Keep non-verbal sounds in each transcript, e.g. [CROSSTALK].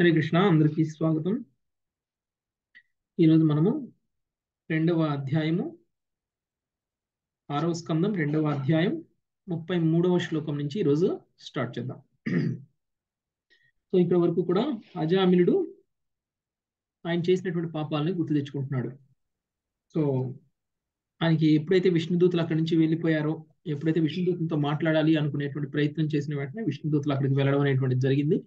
హరే కృష్ణ అందరికీ స్వాగతం. ఈరోజు మనము రెండవ అధ్యాయము ఆరవ స్కందం రెండవ అధ్యాయం ముప్పై మూడవ శ్లోకం నుంచి ఈరోజు స్టార్ట్ చేద్దాం. సో ఇక్కడ వరకు కూడా అజామినుడు ఆయన చేసినటువంటి పాపాలని గుర్తు తెచ్చుకుంటున్నాడు. సో ఆయనకి ఎప్పుడైతే విష్ణుదూతులు అక్కడి నుంచి వెళ్ళిపోయారో ఎప్పుడైతే విష్ణుదూతులతో మాట్లాడాలి అనుకునేటువంటి ప్రయత్నం చేసిన వెంటనే విష్ణుదూతులు అక్కడికి వెళ్ళడం అనేటువంటిది జరిగింది.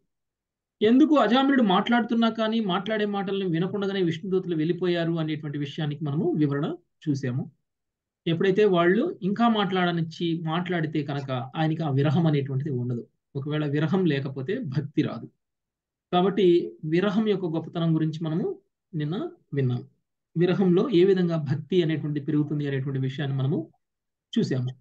ఎందుకు అజామినుడు మాట్లాడుతున్నా కానీ మాట్లాడే మాటలను వినకుండానే విష్ణుదూతలు వెళ్ళిపోయారు అనేటువంటి విషయానికి మనము వివరణ చూసాము. ఎప్పుడైతే వాళ్ళు ఇంకా మాట్లాడనిచ్చి మాట్లాడితే కనుక ఆయనకి ఆ విరహం అనేటువంటిది ఉండదు. ఒకవేళ విరహం లేకపోతే భక్తి రాదు. కాబట్టి విరహం యొక్క గొప్పతనం గురించి మనము నిన్న విన్నాం విరహంలో ఏ విధంగా భక్తి అనేటువంటి పెరుగుతుంది అనేటువంటి విషయాన్ని మనము చూసాము.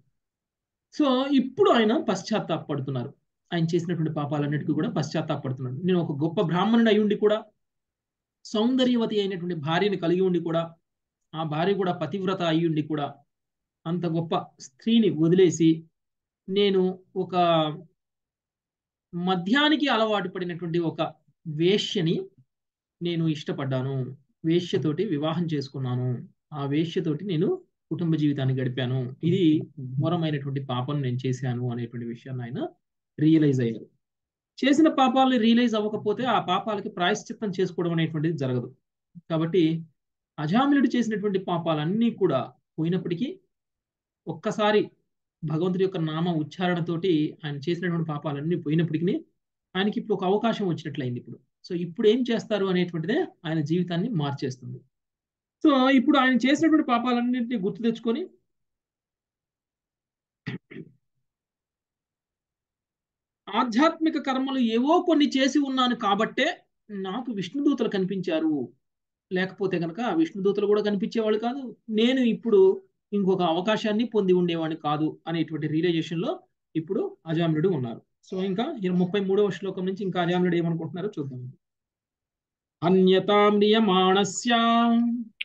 సో ఇప్పుడు ఆయన పశ్చాత్తాపడుతున్నారు ఆయన చేసినటువంటి పాపాలన్నిటికీ కూడా పశ్చాత్తాపడుతున్నాడు. నేను ఒక గొప్ప బ్రాహ్మణుడు అయి ఉండి కూడా సౌందర్యవతి అయినటువంటి భార్యని కలిగి ఉండి కూడా ఆ భార్య కూడా పతివ్రత అయి ఉండి కూడా అంత గొప్ప స్త్రీని వదిలేసి నేను ఒక మద్యానికి అలవాటు పడినటువంటి ఒక వేశ్యని నేను ఇష్టపడ్డాను. వేశ్యతోటి వివాహం చేసుకున్నాను. ఆ వేశ్యతోటి నేను కుటుంబ జీవితాన్ని గడిపాను. ఇది ఘోరమైనటువంటి పాపం నేను చేశాను అనేటువంటి విషయాన్ని ఆయన రియలైజ్ అయ్యారు. చేసిన పాపాలని రియలైజ్ అవ్వకపోతే ఆ పాపాలకి ప్రాయశ్చిత్తం చేసుకోవడం అనేటువంటిది జరగదు. కాబట్టి అజామిలుడు చేసినటువంటి పాపాలన్నీ కూడా పోయినప్పటికీ ఒక్కసారి భగవంతుడి యొక్క నామ ఉచ్చారణతోటి ఆయన చేసినటువంటి పాపాలన్నీ పోయినప్పటికీ ఆయనకి ఇప్పుడు ఒక అవకాశం వచ్చినట్లయింది ఇప్పుడు. సో ఇప్పుడు ఏం చేస్తారు అనేటువంటిదే ఆయన జీవితాన్ని మార్చేస్తుంది. సో ఇప్పుడు ఆయన చేసినటువంటి పాపాలన్నింటినీ గుర్తు తెచ్చుకొని ఆధ్యాత్మిక కర్మలు ఏవో కొన్ని చేసి ఉన్నాను కాబట్టే నాకు విష్ణుదూతలు కనిపించారు. లేకపోతే కనుక విష్ణుదూతలు కూడా కనిపించేవాళ్ళు కాదు. నేను ఇప్పుడు ఇంకొక అవకాశాన్ని పొంది ఉండేవాడిని కాదు అనేటువంటి రియలైజేషన్లో ఇప్పుడు అజామినుడు ఉన్నారు. సో ఇంకా ముప్పై మూడవ శ్లోకం నుంచి ఇంకా అజామినుడు ఏమనుకుంటున్నారో చూద్దాం. అన్యతామ్రియమాణస్య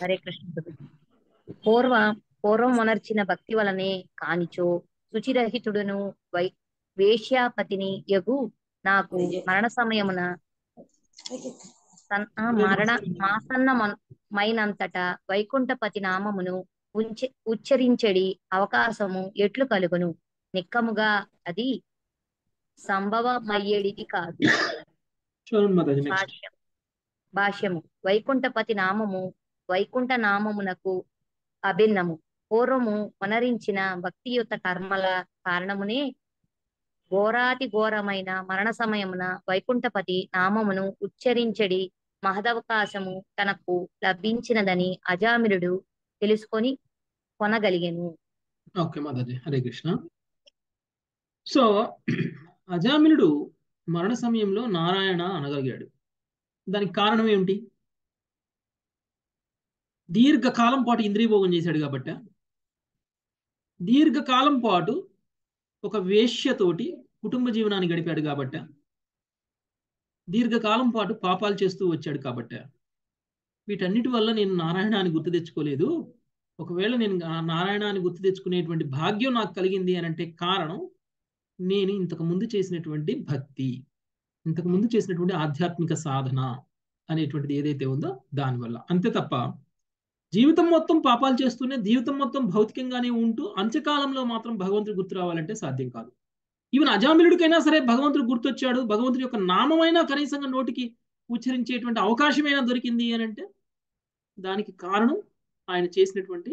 హరే కృష్ణ. పూర్వ పూర్వం ఉనర్చిన భక్తి వలనే కానిచో శుచిరహితుడును వై వేశ్యాపతిని యగు నాకు మరణ సమయమున మరణ మాసన్న మైనంతట వైకుంఠపతి నామమును ఉంచె ఉచ్చరించడి అవకాశము ఎట్లు కలుగును? నిక్కముగా అది సంభవమయ్యేడిది కాదు చూడండి మాతాజీ నెక్స్ట్ భాష్యం భాష్యము. వైకుంఠపతి నామము వైకుంఠ నామమునకు అభిన్నము. పూర్వము మనరించిన భక్తియుత కర్మల కారణమునే ఘోరాతి ఘోరమైన మరణ సమయమున వైకుంఠపతి నామమును ఉచ్చరించడి మహదవకాశము తనకు లభించినదని అజామిరుడు తెలుసుకొని కొనగలిగాను. ఓకే మాతాజీ. హరే కృష్ణ. సో అజామినుడు మరణ సమయంలో నారాయణ అనగలిగాడు. దానికి కారణం ఏమిటి? దీర్ఘకాలం పాటు ఇంద్రియభోగం చేశాడు కాబట్టి దీర్ఘకాలం పాటు ఒక వేశ్యతోటి కుటుంబ జీవనాన్ని గడిపాడు కాబట్టి దీర్ఘకాలం పాటు పాపాలు చేస్తూ వచ్చాడు కాబట్టి వీటన్నిటి వల్ల నేను నారాయణాన్ని గుర్తు తెచ్చుకోలేదు. ఒకవేళ నేను నారాయణాన్ని గుర్తు తెచ్చుకునేటువంటి భాగ్యం నాకు కలిగింది అని అంటే కారణం నేను ఇంతకు ముందు చేసినటువంటి భక్తి. ఇంతకు ముందు చేసినటువంటి ఆధ్యాత్మిక సాధన అనేటువంటిది ఏదైతే ఉందో దానివల్ల అంతే తప్ప జీవితం మొత్తం పాపాలు చేస్తూనే జీవితం మొత్తం భౌతికంగానే ఉంటూ అంత్యకాలంలో మాత్రం భగవంతుడు గుర్తు రావాలంటే సాధ్యం కాదు. ఈవెన్ అజామిలుడికైనా సరే భగవంతుడు గుర్తొచ్చాడు భగవంతుడి యొక్క నామమైనా కనీసంగా నోటికి ఉచ్చరించేటువంటి అవకాశమైనా దొరికింది అని అంటే దానికి కారణం ఆయన చేసినటువంటి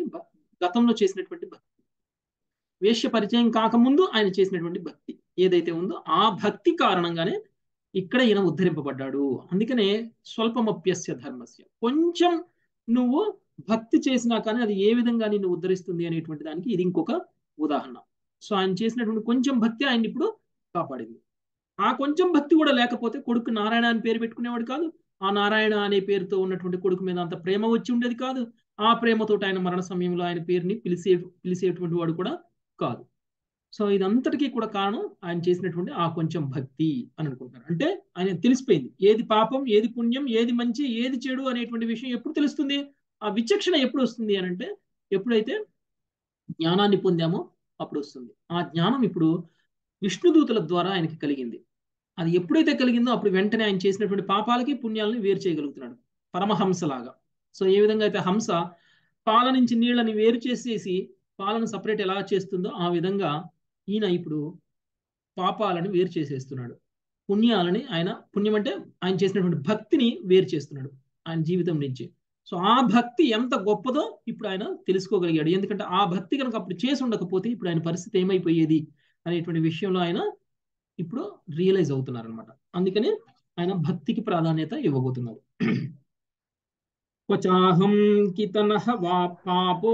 గతంలో చేసినటువంటి భక్తి. వేష్య పరిచయం కాకముందు ఆయన చేసినటువంటి భక్తి ఏదైతే ఉందో ఆ భక్తి కారణంగానే ఇక్కడ ఈయన ఉద్ధరింపబడ్డాడు. అందుకనే స్వల్పమప్యస్య ధర్మస్య. కొంచెం నువ్వు భక్తి చేసినా కానీ అది ఏ విధంగా నిన్ను ఉద్ధరిస్తుంది అనేటువంటి దానికి ఇది ఇంకొక ఉదాహరణ. సో ఆయన చేసినటువంటి కొంచెం భక్తి ఆయన ఇప్పుడు కాపాడింది. ఆ కొంచెం భక్తి కూడా లేకపోతే కొడుకు నారాయణ అని పేరు పెట్టుకునేవాడు కాదు. ఆ నారాయణ అనే పేరుతో ఉన్నటువంటి కొడుకు మీద అంత ప్రేమ వచ్చి ఉండేది కాదు. ఆ ప్రేమతో ఆయన మరణ సమయంలో ఆయన పేరుని పిలిచే పిలిచేటువంటి వాడు కూడా కాదు. సో ఇదంతటికీ కూడా కారణం ఆయన చేసినటువంటి ఆ కొంచెం భక్తి అని అనుకుంటారు. అంటే ఆయన తెలిసిపోయింది. ఏది పాపం ఏది పుణ్యం ఏది మంచి ఏది చెడు అనేటువంటి విషయం ఎప్పుడు తెలుస్తుంది? ఆ విచక్షణ ఎప్పుడు వస్తుంది అని అంటే ఎప్పుడైతే జ్ఞానాన్ని పొందామో అప్పుడు వస్తుంది. ఆ జ్ఞానం ఇప్పుడు విష్ణుదూతుల ద్వారా ఆయనకి కలిగింది. అది ఎప్పుడైతే కలిగిందో అప్పుడు వెంటనే ఆయన చేసినటువంటి పాపాలకి పుణ్యాలని వేరు చేయగలుగుతున్నాడు. పరమహంసలాగా. సో ఏ విధంగా అయితే హంస పాల నుంచి నీళ్ళని వేరు చేసేసి పాలను సపరేట్ ఎలా చేస్తుందో ఆ విధంగా ఈయన ఇప్పుడు పాపాలను వేరు చేసేస్తున్నాడు. పుణ్యాలని ఆయన పుణ్యం అంటే ఆయన చేసినటువంటి భక్తిని వేరు చేస్తున్నాడు ఆయన జీవితం నుంచి. సో ఆ భక్తి ఎంత గొప్పదో ఇప్పుడు ఆయన తెలుసుకోగలిగాడు. ఎందుకంటే ఆ భక్తి కనుక అప్పుడు చేసి ఉండకపోతే ఇప్పుడు ఆయన పరిస్థితి ఏమైపోయేది అనేటువంటి విషయంలో ఆయన ఇప్పుడు రియలైజ్ అవుతున్నారు అనమాట అందుకని ఆయన భక్తికి ప్రాధాన్యత ఇవ్వబోతున్నారు. [CLEARS THROAT] క్వచాహం కితన వా పాపో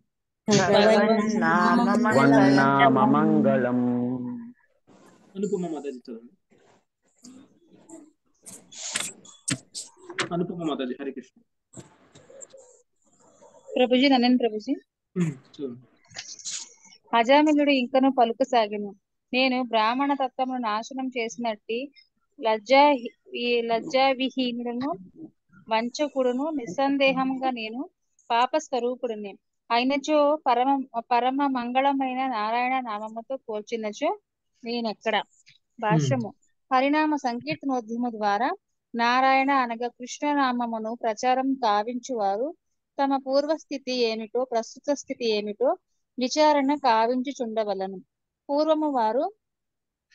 క్వచ నారాయణేత్యేతాద్ అనేకేత భగవన్నామ మంగళం వన్నామ మంగళం అనుపమ మాతాజీ చదవండి అనుపమ మాతాజీ హరి కృష్ణ. ప్రభుజీ నన్ను ప్రభుజీ. అజామిలుడు ఇంకను పలుకసాగెను. నేను బ్రాహ్మణ తత్వమును నాశనం చేసినట్టి లజ్జా లజ్జా విహీనుడును వంచకుడును నిస్సందేహంగా నేను పాప స్వరూపుడుని అయినచో పరమ పరమ మంగళమైన నారాయణ నామముతో పోల్చినచో నేనెక్కడ? భాష్యము. హరినామ సంకీర్తనోద్యమ ద్వారా నారాయణ అనగా కృష్ణనామమును ప్రచారం కావించువారు తమ పూర్వస్థితి ఏమిటో ప్రస్తుత స్థితి ఏమిటో విచారణ కావించుచుండవలను పూర్వము వారు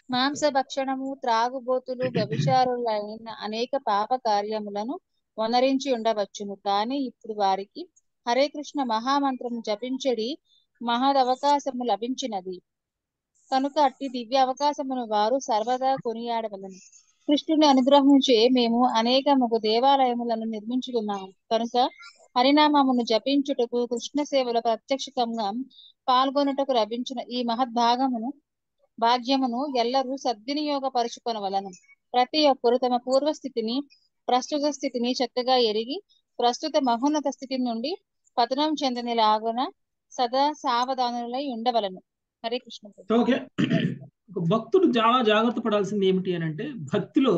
మాంసభక్షణము త్రాగుబోతులు వ్యభిచారులైన అనేక పాప కార్యములను వనరించి ఉండవచ్చును కానీ ఇప్పుడు వారికి హరే కృష్ణ మహామంత్రము జపించడి మహదవకాశము లభించినది. కనుక అట్టి దివ్య అవకాశమును వారు సర్వదా కొనియాడవలను. కృష్ణుని అనుగ్రహించే మేము అనేక అనేకముగు దేవాలయములను నిర్మించుకున్నాము. కనుక హరినామమును జపించుటకు కృష్ణ సేవలో ప్రత్యక్షకంగా పాల్గొనుటకు లభించిన ఈ మహద్భాగమును భాగ్యమును ఎల్లరూ సద్వినియోగపరుచుకొనవలను. ప్రతి ఒక్కరు తమ పూర్వస్థితిని ప్రస్తుత స్థితిని చక్కగా ఎరిగి ప్రస్తుత మహోన్నత స్థితి నుండి పతనం చెందనిలాగున సదా సావధానులై ఉండవలను హరే కృష్ణ ఓకే భక్తుడు చాలా జాగ్రత్త పడాల్సింది ఏమిటి అని అంటే భక్తిలో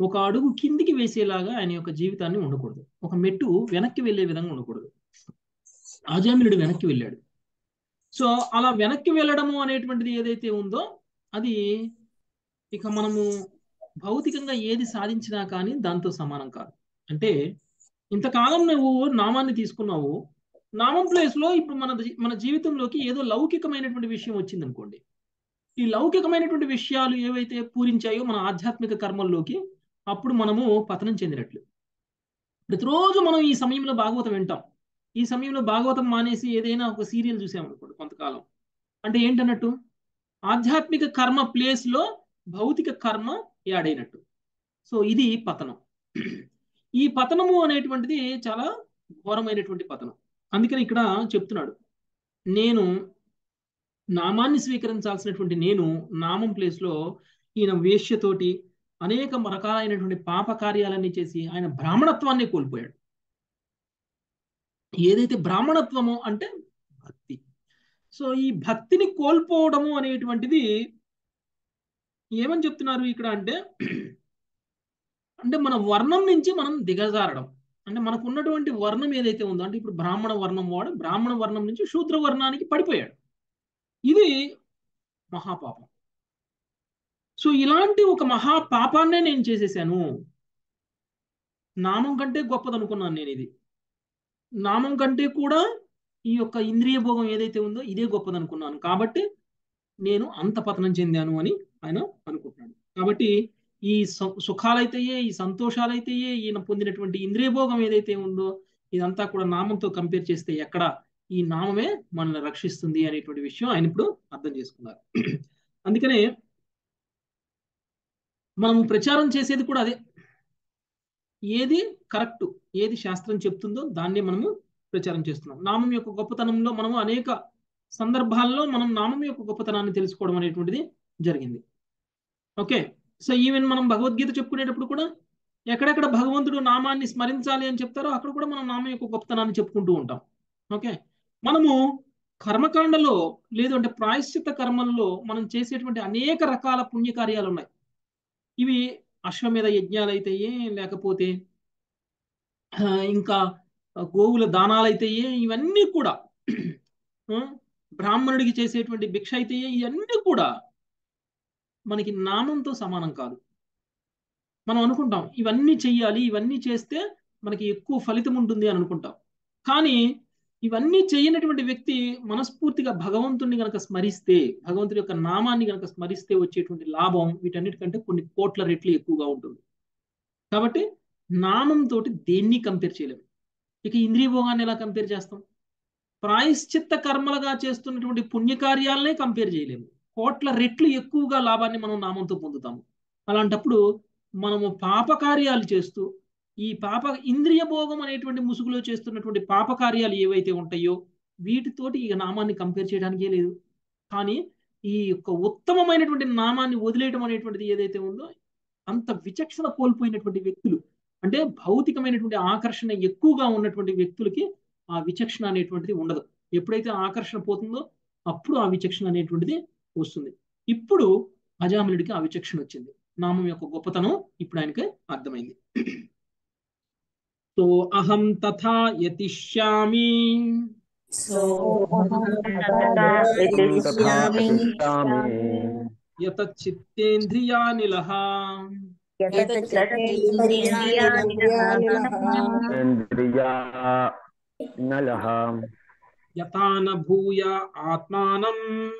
ఒక అడుగు కిందికి వేసేలాగా ఆయన యొక్క జీవితాన్ని ఉండకూడదు. ఒక మెట్టు వెనక్కి వెళ్ళే విధంగా ఉండకూడదు. ఆజామినుడు వెనక్కి వెళ్ళాడు. సో అలా వెనక్కి వెళ్ళడము అనేటువంటిది ఏదైతే ఉందో అది ఇక మనము భౌతికంగా ఏది సాధించినా కానీ దాంతో సమానం కాదు. అంటే ఇంతకాలం నువ్వు నామాన్ని తీసుకున్నావు. నామం ప్లేస్లో ఇప్పుడు మన మన జీవితంలోకి ఏదో లౌకికమైనటువంటి విషయం వచ్చింది అనుకోండి ఈ లౌకికమైనటువంటి విషయాలు ఏవైతే పూరించాయో మన ఆధ్యాత్మిక కర్మల్లోకి అప్పుడు మనము పతనం చెందినట్లు. ప్రతిరోజు మనం ఈ సమయంలో భాగవతం వింటాం. ఈ సమయంలో భాగవతం మానేసి ఏదైనా ఒక సీరియల్ చూసామనుకోండి కొంతకాలం. అంటే ఏంటన్నట్టు? ఆధ్యాత్మిక కర్మ ప్లేస్లో భౌతిక కర్మ యాడ్ అయినట్టు. సో ఇది పతనం. ఈ పతనము అనేటువంటిది చాలా ఘోరమైనటువంటి పతనం. అందుకని ఇక్కడ చెప్తున్నాడు నేను నామాన్ని స్వీకరించాల్సినటువంటి నేను నామం ప్లేస్లో ఈయన వేష్యతోటి అనేక రకాలైనటువంటి పాప కార్యాలన్నీ చేసి ఆయన బ్రాహ్మణత్వాన్ని కోల్పోయాడు. ఏదైతే బ్రాహ్మణత్వము అంటే భక్తి. సో ఈ భక్తిని కోల్పోవడము అనేటువంటిది ఏమని చెప్తున్నారు ఇక్కడ అంటే అంటే మన వర్ణం నుంచి మనం దిగజారడం. అంటే మనకు ఉన్నటువంటి వర్ణం ఏదైతే ఉందో అంటే ఇప్పుడు బ్రాహ్మణ వర్ణం వాడు బ్రాహ్మణ వర్ణం నుంచి శూద్ర వర్ణానికి పడిపోయాడు. ఇది మహాపాపం. సో ఇలాంటి ఒక మహాపాపాన్నే నేను చేసేసాను. నామం కంటే గొప్పదనుకున్నాను నేను ఇది. నామం కంటే కూడా ఈ యొక్క ఇంద్రియ భోగం ఏదైతే ఉందో ఇదే గొప్పదనుకున్నాను. కాబట్టి నేను అంత పతనం చెందాను అని ఆయన అనుకుంటున్నాడు. కాబట్టి ఈ సు- సుఖాలైతేయే ఈ సంతోషాలైతేయే ఈయన పొందినటువంటి ఇంద్రియ భోగం ఏదైతే ఉందో ఇదంతా కూడా నామంతో కంపేర్ చేస్తే ఎక్కడ ఈ నామమే మనల్ని రక్షిస్తుంది అనేటువంటి విషయం ఆయన ఇప్పుడు అర్థం చేసుకున్నారు. అందుకనే మనం ప్రచారం చేసేది కూడా అదే. ఏది కరెక్ట్ ఏది శాస్త్రం చెప్తుందో దాన్నే మనము ప్రచారం చేస్తున్నాం. నామం యొక్క గొప్పతనంలో మనము అనేక సందర్భాల్లో మనం నామం యొక్క గొప్పతనాన్ని తెలుసుకోవడం అనేటువంటిది జరిగింది. ఓకే? సో ఈవెన్ మనం భగవద్గీత చెప్పుకునేటప్పుడు కూడా ఎక్కడెక్కడ భగవంతుడు నామాన్ని స్మరించాలి అని చెప్తారో అక్కడ కూడా మనం నామం యొక్క గొప్పతనాన్ని చెప్పుకుంటూ ఉంటాం. ఓకే? మనము కర్మకాండలో లేదు అంటే ప్రాయశ్చిత కర్మల్లో మనం చేసేటువంటి అనేక రకాల పుణ్యకార్యాలు ఉన్నాయి. ఇవి అశ్వమేధ యజ్ఞాలు అయితేయే లేకపోతే ఇంకా గోవుల దానాలు అయితేయే ఇవన్నీ కూడా బ్రాహ్మణుడికి చేసేటువంటి భిక్ష అయితే ఇవన్నీ కూడా మనకి నామంతో సమానం కాదు. మనం అనుకుంటాం ఇవన్నీ చెయ్యాలి ఇవన్నీ చేస్తే మనకి ఎక్కువ ఫలితం ఉంటుంది అని అనుకుంటాం. కానీ ఇవన్నీ చేయనటువంటి వ్యక్తి మనస్ఫూర్తిగా భగవంతుని గనక స్మరిస్తే భగవంతుడి యొక్క నామాన్ని గనక స్మరిస్తే వచ్చేటువంటి లాభం వీటన్నిటికంటే కొన్ని కోట్ల రెట్లు ఎక్కువగా ఉంటుంది. కాబట్టి నామంతో దేన్ని కంపేర్ చేయలేము ఇక ఇంద్రియ భోగాన్ని ఎలా కంపేర్ చేస్తాం? ప్రాయశ్చిత్త కర్మలుగా చేస్తున్నటువంటి పుణ్యకార్యాలనే కంపేర్ చేయలేము. కోట్ల రెట్లు ఎక్కువగా లాభాన్ని మనం నామంతో పొందుతాము. అలాంటప్పుడు మనము పాపకార్యాలు చేస్తూ ఈ పాప ఇంద్రియ భోగం అనేటువంటి ముసుగులో చేస్తున్నటువంటి పాపకార్యాలు ఏవైతే ఉంటాయో వీటితోటి ఈ నామాన్ని కంపేర్ చేయడానికే లేదు. కానీ ఈ యొక్క ఉత్తమమైనటువంటి నామాన్ని వదిలేయడం అనేటువంటిది ఏదైతే ఉందో అంత విచక్షణ కోల్పోయినటువంటి వ్యక్తులు అంటే భౌతికమైనటువంటి ఆకర్షణ ఎక్కువగా ఉన్నటువంటి వ్యక్తులకి ఆ విచక్షణ అనేటువంటిది ఉండదు. ఎప్పుడైతే ఆకర్షణ పోతుందో అప్పుడు ఆ విచక్షణ అనేటువంటిది వస్తుంది. ఇప్పుడు అజామిలుడికి ఆ విచక్షణ వచ్చింది. నామం యొక్క గొప్పతనం ఇప్పుడు ఆయనకి అర్థమైంది. సో అహం తథా యతిష్యామి. యతాన భూయ ఆత్మానం.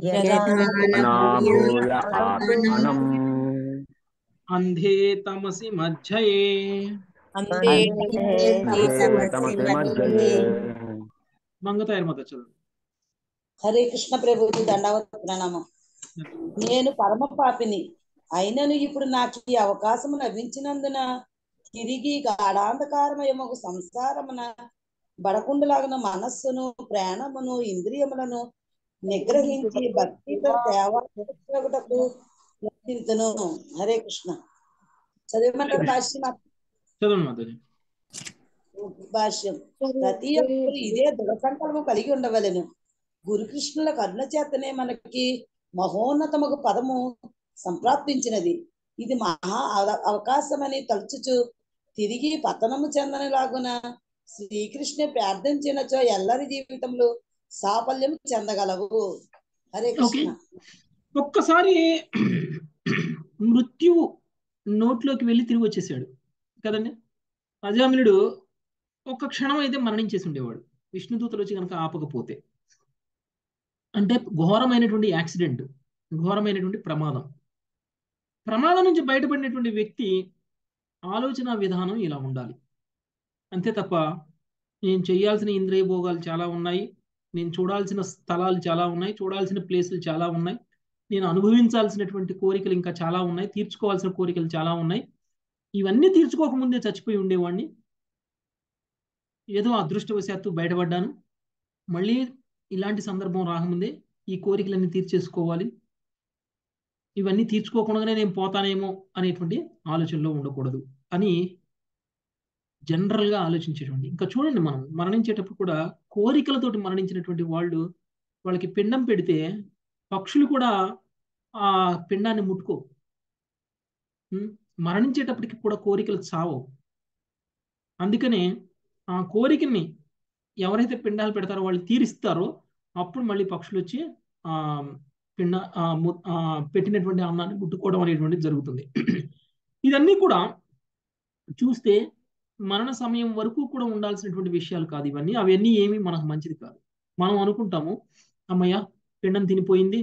అనాభూయ అంధే తమసి మధ్యయే మంగతాయర్ మత చదువు హరే కృష్ణ ప్రభుజీ దండవత ప్రణామం నేను పరమ పాపిని అయినను ఇప్పుడు నాకు ఈ అవకాశం లభించినందున తిరిగి గాఢాంధకారమయమగు సంసారమున బడకుండలాగిన మనస్సును ప్రాణమును ఇంద్రియములను నిగ్రహించి భక్తితో యత్నింతును హరే కృష్ణ. చదివమంటారు భాష్యం చదవండి భాష్యం. ప్రతి ఒక్కరు ఇదే దృఢ సంకల్పం కలిగి ఉండవలెను. గురుకృష్ణుల కరుణ చేతనే మనకి మహోన్నతముకు పదము సంప్రాప్తించినది. ఇది మహా అవ- అవకాశమని తలుచుచు తిరిగి పతనము చెందనలాగున శ్రీకృష్ణ ప్రార్థించినచో ఎల్లరి జీవితంలో సాఫల్యం చెందగలవు. హరే కృష్ణ. ఒక్కసారి మృత్యు నోట్లోకి వెళ్ళి తిరిగి వచ్చేసాడు. కదండి? అజామినుడు ఒక్క క్షణం అయితే మరణించేసి ఉండేవాడు. విష్ణుదూతలు వచ్చి కనుక ఆపకపోతే. అంటే ఘోరమైనటువంటి యాక్సిడెంట్ ఘోరమైనటువంటి ప్రమాదం. ప్రమాదం నుంచి బయటపడినటువంటి వ్యక్తి ఆలోచన విధానం ఇలా ఉండాలి. అంతే తప్ప నేను చేయాల్సిన ఇంద్రియ భోగాలు చాలా ఉన్నాయి. నేను చూడాల్సిన స్థలాలు చాలా ఉన్నాయి చూడాల్సిన ప్లేసులు చాలా ఉన్నాయి. నేను అనుభవించాల్సినటువంటి కోరికలు ఇంకా చాలా ఉన్నాయి తీర్చుకోవాల్సిన కోరికలు చాలా ఉన్నాయి. ఇవన్నీ తీర్చుకోకముందే చచ్చిపోయి ఉండేవాడిని. ఏదో అదృష్టవశాత్తు బయటపడ్డాను. మళ్ళీ ఇలాంటి సందర్భం రాకముందే ఈ కోరికలన్నీ తీర్చేసుకోవాలి. ఇవన్నీ తీర్చుకోకుండానే నేను పోతానేమో అనేటువంటి ఆలోచనలో ఉండకూడదు అని జనరల్గా ఆలోచించేటువంటి ఇంకా చూడండి మనం మరణించేటప్పుడు కూడా కోరికలతోటి మరణించినటువంటి వాళ్ళు వాళ్ళకి పిండం పెడితే పక్షులు కూడా ఆ పిండాన్ని ముట్టుకో. మరణించేటప్పటికి కూడా కోరికలు చావవు. అందుకనే ఆ కోరికని ఎవరైతే పిండాలు పెడతారో వాళ్ళు తీరిస్తారో అప్పుడు మళ్ళీ పక్షులు వచ్చి ఆ పిండ పెట్టినటువంటి అన్నాన్ని ముట్టుకోవడం అనేటువంటిది జరుగుతుంది. [CLEARS THROAT] ఇదన్నీ కూడా చూస్తే మరణ సమయం వరకు కూడా ఉండాల్సినటువంటి విషయాలు కాదు ఇవన్నీ. అవన్నీ ఏమి మనకు మంచిది కాదు. మనం అనుకుంటాము అమ్మయ్య పిండం తినిపోయింది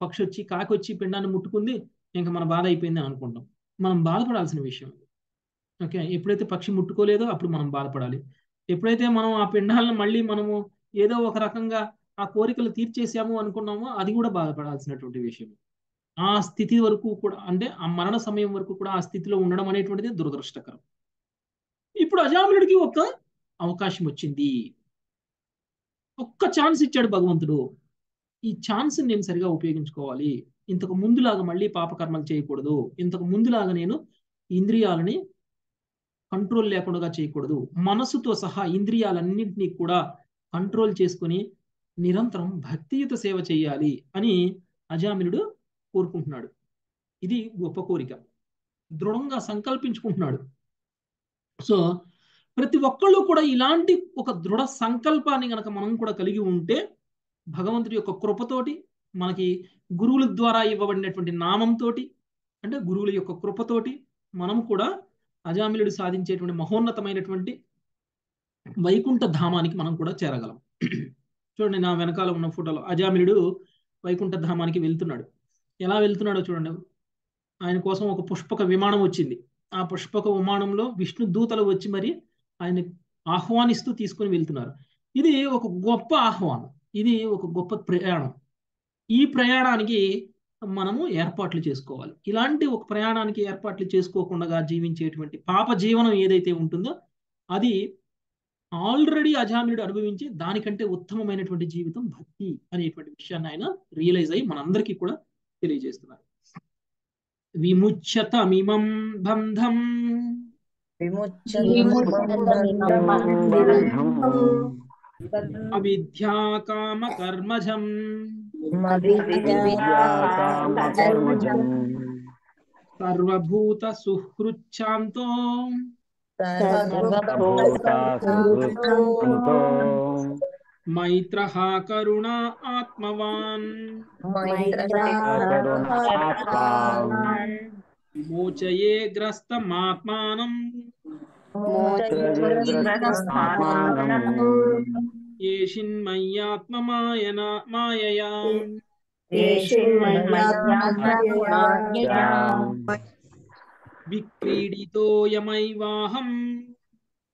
పక్షి వచ్చి కాకి వచ్చి పిండాన్ని ముట్టుకుంది ఇంకా మన బాధ అయిపోయింది అని అనుకుంటాం. మనం బాధపడాల్సిన విషయం ఓకే? ఎప్పుడైతే పక్షి ముట్టుకోలేదో అప్పుడు మనం బాధపడాలి. ఎప్పుడైతే మనం ఆ పిండాలను మళ్ళీ మనము ఏదో ఒక రకంగా ఆ కోరికలు తీర్చేసాము అనుకున్నామో అది కూడా బాధపడాల్సినటువంటి విషయం. ఆ స్థితి వరకు కూడా అంటే ఆ మరణ సమయం వరకు కూడా ఆ స్థితిలో ఉండడం అనేటువంటిది దురదృష్టకరం. ఇప్పుడు అజాములుడికి ఒక అవకాశం వచ్చింది. ఒక్క ఛాన్స్ ఇచ్చాడు భగవంతుడు. ఈ ఛాన్స్ నేను సరిగా ఉపయోగించుకోవాలి. ఇంతకు ముందులాగా మళ్ళీ పాపకర్మలు చేయకూడదు. ఇంతకు ముందులాగా నేను ఇంద్రియాలని కంట్రోల్ లేకుండా చేయకూడదు. మనసుతో సహా ఇంద్రియాలన్నింటినీ కూడా కంట్రోల్ చేసుకుని నిరంతరం భక్తియుత సేవ చేయాలి అని అజామినుడు కోరుకుంటున్నాడు. ఇది గొప్ప కోరిక. దృఢంగా సంకల్పించుకుంటున్నాడు. సో ప్రతి ఒక్కళ్ళు కూడా ఇలాంటి ఒక దృఢ సంకల్పాన్ని గనక మనం కూడా కలిగి ఉంటే భగవంతుడి యొక్క కృపతోటి మనకి గురువుల ద్వారా ఇవ్వబడినటువంటి నామంతో అంటే గురువుల యొక్క కృపతోటి మనం కూడా అజామిలుడు సాధించేటువంటి మహోన్నతమైనటువంటి వైకుంఠ ధామానికి మనం కూడా చేరగలం. చూడండి నా వెనకాల ఉన్న ఫోటోలో అజామిలుడు వైకుంఠ ధామానికి వెళ్తున్నాడు. ఎలా వెళ్తున్నాడో చూడండి. ఆయన కోసం ఒక పుష్పక విమానం వచ్చింది. ఆ పుష్పక విమానంలో విష్ణు దూతలు వచ్చి మరి ఆయన ఆహ్వానిస్తూ తీసుకొని వెళ్తున్నారు. ఇది ఒక గొప్ప ఆహ్వానం. ఇది ఒక గొప్ప ప్రయాణం. ఈ ప్రయాణానికి మనము ఏర్పాట్లు చేసుకోవాలి. ఇలాంటి ఒక ప్రయాణానికి ఏర్పాట్లు చేసుకోకుండా జీవించేటువంటి పాప జీవనం ఏదైతే ఉంటుందో అది ఆల్రెడీ అజామినుడు అనుభవించి దానికంటే ఉత్తమమైనటువంటి జీవితం భక్తి అనేటువంటి విషయాన్ని ఆయన రియలైజ్ అయ్యి మనందరికీ కూడా తెలియజేస్తున్నారు. విముచ్యతమిమం బంధం అవిద్యా కామ కర్మజం मैत्रः करुणा आत्मवान्। मोचये ग्रस्तमात्मानम् येषिन्मय्यात्ममायना मायया विक्रीडितोऽयमैवाहम्।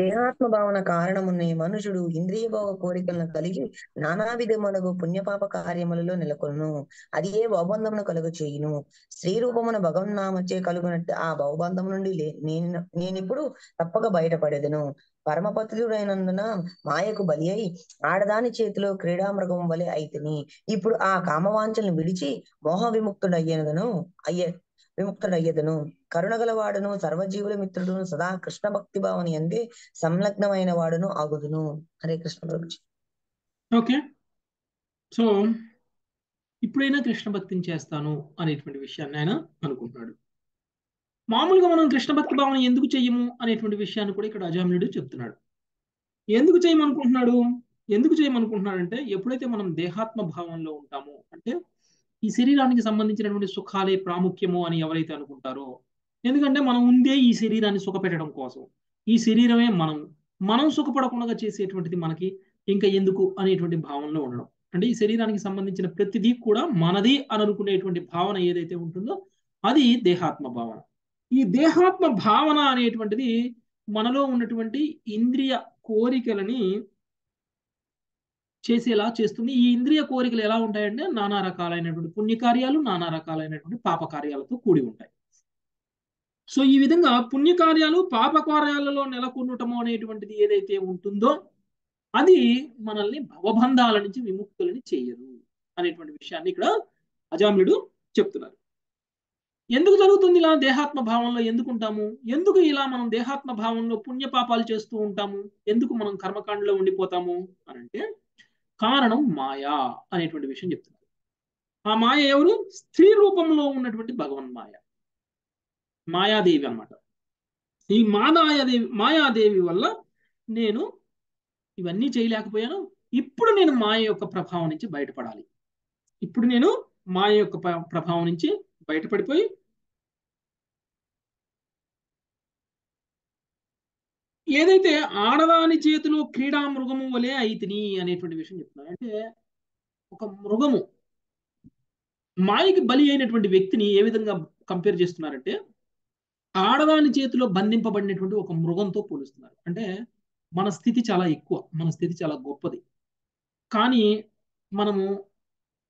దేహాత్మ భావన కారణమున్న మనుషుడు ఇంద్రియ భోగ కోరికలను కలిగి నానా విధములకు పుణ్యపాప కార్యములలో నెలకొను అది ఏ భవబంధమును కలుగు చేయును స్త్రీ రూపమున భగవన్నామచే కలుగునట్టు ఆ భవబంధం నుండి లే- నేను నేనిప్పుడు తప్పక బయటపడేదను. పరమపత్రుడైనందున మాయకు బలి అయి ఆడదాని చేతిలో క్రీడామృగం వలె అయితని. ఇప్పుడు ఆ కామవాంఛలను విడిచి మోహ విముక్తుడయ్యేదను అయ్యే విముక్తుడయ్యదును. కరుణగలవాడును సర్వజీవుల మిత్రుడును సదా కృష్ణ భక్తి భావని అందే సంలగ్నమైన వాడును ఆగుదును. హరే కృష్ణ ప్రభుజీ. ఓకే. సో ఇప్పుడైనా కృష్ణ భక్తిని చేస్తాను అనేటువంటి విషయాన్ని ఆయన అనుకుంటున్నాడు. మామూలుగా మనం కృష్ణ భక్తి భావన ఎందుకు చెయ్యము అనేటువంటి విషయాన్ని కూడా ఇక్కడ అజామినుడు చెప్తున్నాడు. ఎందుకు చేయమనుకుంటున్నాడు ఎందుకు చేయమనుకుంటున్నాడు అంటే ఎప్పుడైతే మనం దేహాత్మ భావంలో ఉంటామో అంటే ఈ శరీరానికి సంబంధించినటువంటి సుఖాలే ప్రాముఖ్యము అని ఎవరైతే అనుకుంటారో ఎందుకంటే మనం ఉందే ఈ శరీరాన్ని సుఖపెట్టడం కోసం. ఈ శరీరమే మనం. మనం సుఖపడకుండా చేసేటువంటిది మనకి ఇంకా ఎందుకు అనేటువంటి భావనలో ఉండడం. అంటే ఈ శరీరానికి సంబంధించిన ప్రతిదీ కూడా మనది అని అనుకునేటువంటి భావన ఏదైతే ఉంటుందో అది దేహాత్మ భావన. ఈ దేహాత్మ భావన అనేటువంటిది మనలో ఉన్నటువంటి ఇంద్రియ కోరికలని చేసేలా చేస్తుంది. ఈ ఇంద్రియ కోరికలు ఎలా ఉంటాయంటే నానా రకాలైనటువంటి పుణ్యకార్యాలు నానా రకాలైనటువంటి పాపకార్యాలతో కూడి ఉంటాయి. సో ఈ విధంగా పుణ్యకార్యాలు పాపకార్యాలలో నెలకొనటము అనేటువంటిది ఏదైతే ఉంటుందో అది మనల్ని భవబంధాల నుంచి విముక్తులని చేయదు అనేటువంటి విషయాన్ని ఇక్కడ అజామ్యుడు చెప్తున్నారు. ఎందుకు జరుగుతుంది ఇలా దేహాత్మ భావంలో ఎందుకుంటాము? ఎందుకు ఇలా మనం దేహాత్మ భావంలో పుణ్యపాపాలు చేస్తూ ఉంటాము? ఎందుకు మనం కర్మకాండలో ఉండిపోతాము? అని అంటే కారణం మాయా అనేటువంటి విషయం చెప్తున్నారు. ఆ మాయ ఎవరు? స్త్రీ రూపంలో ఉన్నటువంటి భగవన్ మాయ. మాయాదేవి అన్నమాట. ఈ మాయాదేవి మాయాదేవి వల్ల నేను ఇవన్నీ చేయలేకపోయాను. ఇప్పుడు నేను మాయ యొక్క ప్రభావం నుంచి బయటపడాలి. ఇప్పుడు నేను మాయ యొక్క ప్రభావం నుంచి బయటపడిపోయి ఏదైతే ఆడదాని చేతిలో క్రీడా మృగము వలె అయితిని అనేటువంటి విషయం చెప్తున్నారు. అంటే ఒక మృగము మాయకి బలి అయినటువంటి వ్యక్తిని ఏ విధంగా కంపేర్ చేస్తున్నారంటే ఆడదాని చేతిలో బంధింపబడినటువంటి ఒక మృగంతో పోలుస్తున్నారు. అంటే మన స్థితి చాలా ఎక్కువ మన స్థితి చాలా గొప్పది. కానీ మనము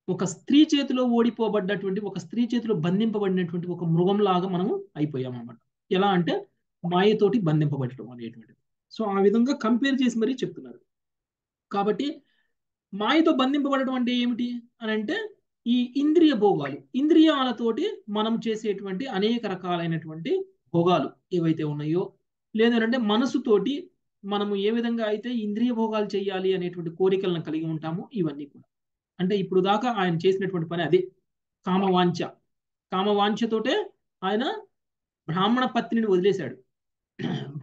ఒక స్త్రీ చేతిలో ఓడిపోబడ్డటువంటి ఒక స్త్రీ చేతిలో బంధింపబడినటువంటి ఒక మృగంలాగా మనము అయిపోయామన్నమాట. ఎలా అంటే మాయతోటి బంధింపబడటం అనేటువంటిది. సో ఆ విధంగా కంపేర్ చేసి మరీ చెప్తున్నారు. కాబట్టి మాయతో బంధింపబడటం అంటే ఏమిటి? అని అంటే ఈ ఇంద్రియ భోగాలు. ఇంద్రియాలతోటి మనం చేసేటువంటి అనేక రకాలైనటువంటి భోగాలు ఏవైతే ఉన్నాయో లేదంటే మనసుతోటి మనము ఏ విధంగా అయితే ఇంద్రియ భోగాలు చేయాలి అనేటువంటి కోరికలను కలిగి ఉంటామో ఇవన్నీ కూడా. అంటే ఇప్పుడు దాకా ఆయన చేసినటువంటి పని అదే. కామవాంఛ. కామవాంఛతోటే ఆయన బ్రాహ్మణ పత్నిని వదిలేశాడు.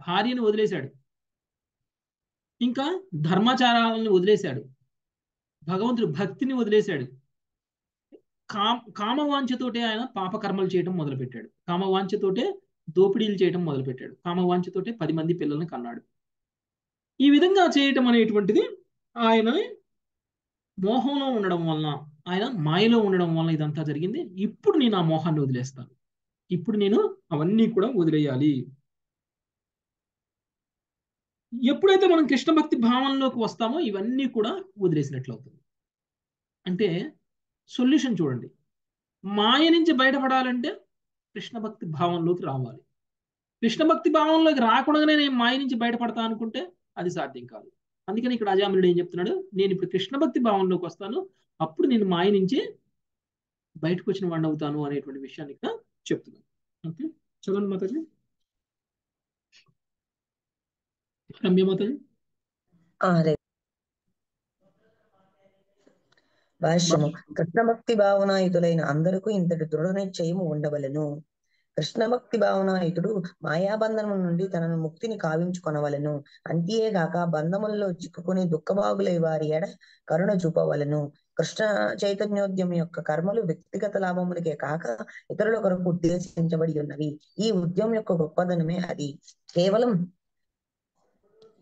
భార్యను వదిలేశాడు. ఇంకా ధర్మాచారాలను వదిలేశాడు. భగవంతుడు భక్తిని వదిలేశాడు. కామ కామవాంఛతోటే ఆయన పాపకర్మలు చేయడం మొదలుపెట్టాడు. కామవాంఛతోటే దోపిడీలు చేయడం మొదలుపెట్టాడు. కామవాంఛతోటే పది మంది పిల్లల్ని కన్నాడు. ఈ విధంగా చేయటం అనేటువంటిది ఆయన మోహంలో ఉండడం వలన ఆయన మాయలో ఉండడం వలన ఇదంతా జరిగింది. ఇప్పుడు నేను ఆ మోహాన్ని వదిలేస్తాను. ఇప్పుడు నేను అవన్నీ కూడా వదిలేయాలి. ఎప్పుడైతే మనం కృష్ణ భక్తి భావనలోకి వస్తామో ఇవన్నీ కూడా వదిలేసినట్లు అవుతుంది అంటే సొల్యూషన్ చూడండి. మాయ నుంచి బయటపడాలంటే కృష్ణ భక్తి భావంలోకి రావాలి. కృష్ణ భక్తి భావంలోకి రాకుండానే నేను మాయ నుంచి బయటపడతా అనుకుంటే అది సాధ్యం కాదు. అందుకని ఇక్కడ అజామినుడు ఏం చెప్తున్నాడు? నేను ఇప్పుడు కృష్ణ భక్తి భావంలోకి వస్తాను. అప్పుడు నేను మాయ నుంచి బయటకు వచ్చిన వాడిని అవుతాను అనేటువంటి విషయాన్ని ఇక్కడ చెప్తున్నాను ఓకే? చదవండి మాతాజీ. రమ్య మాతాజీ ఆ, రే. భాష్యము. కృష్ణ భక్తి భావనాయుతులైన అందరికీ ఇంతటి దృఢ నిశ్చయము ఉండవలెను. కృష్ణ భక్తి భావనాయుతుడు మాయాబంధనము నుండి తనను ముక్తిని కావించుకొనవలెను. అంతేగాక బంధములలో చిక్కుకుని దుఃఖభాగులై వారి ఎడ కరుణ చూపవలెను. కృష్ణ చైతన్యోద్యమం యొక్క కర్మలు వ్యక్తిగత లాభములకే కాక ఇతరుల కొరకు ఉద్దేశించబడి ఉన్నవి. ఈ ఉద్యమం యొక్క గొప్పదనమే అది. కేవలం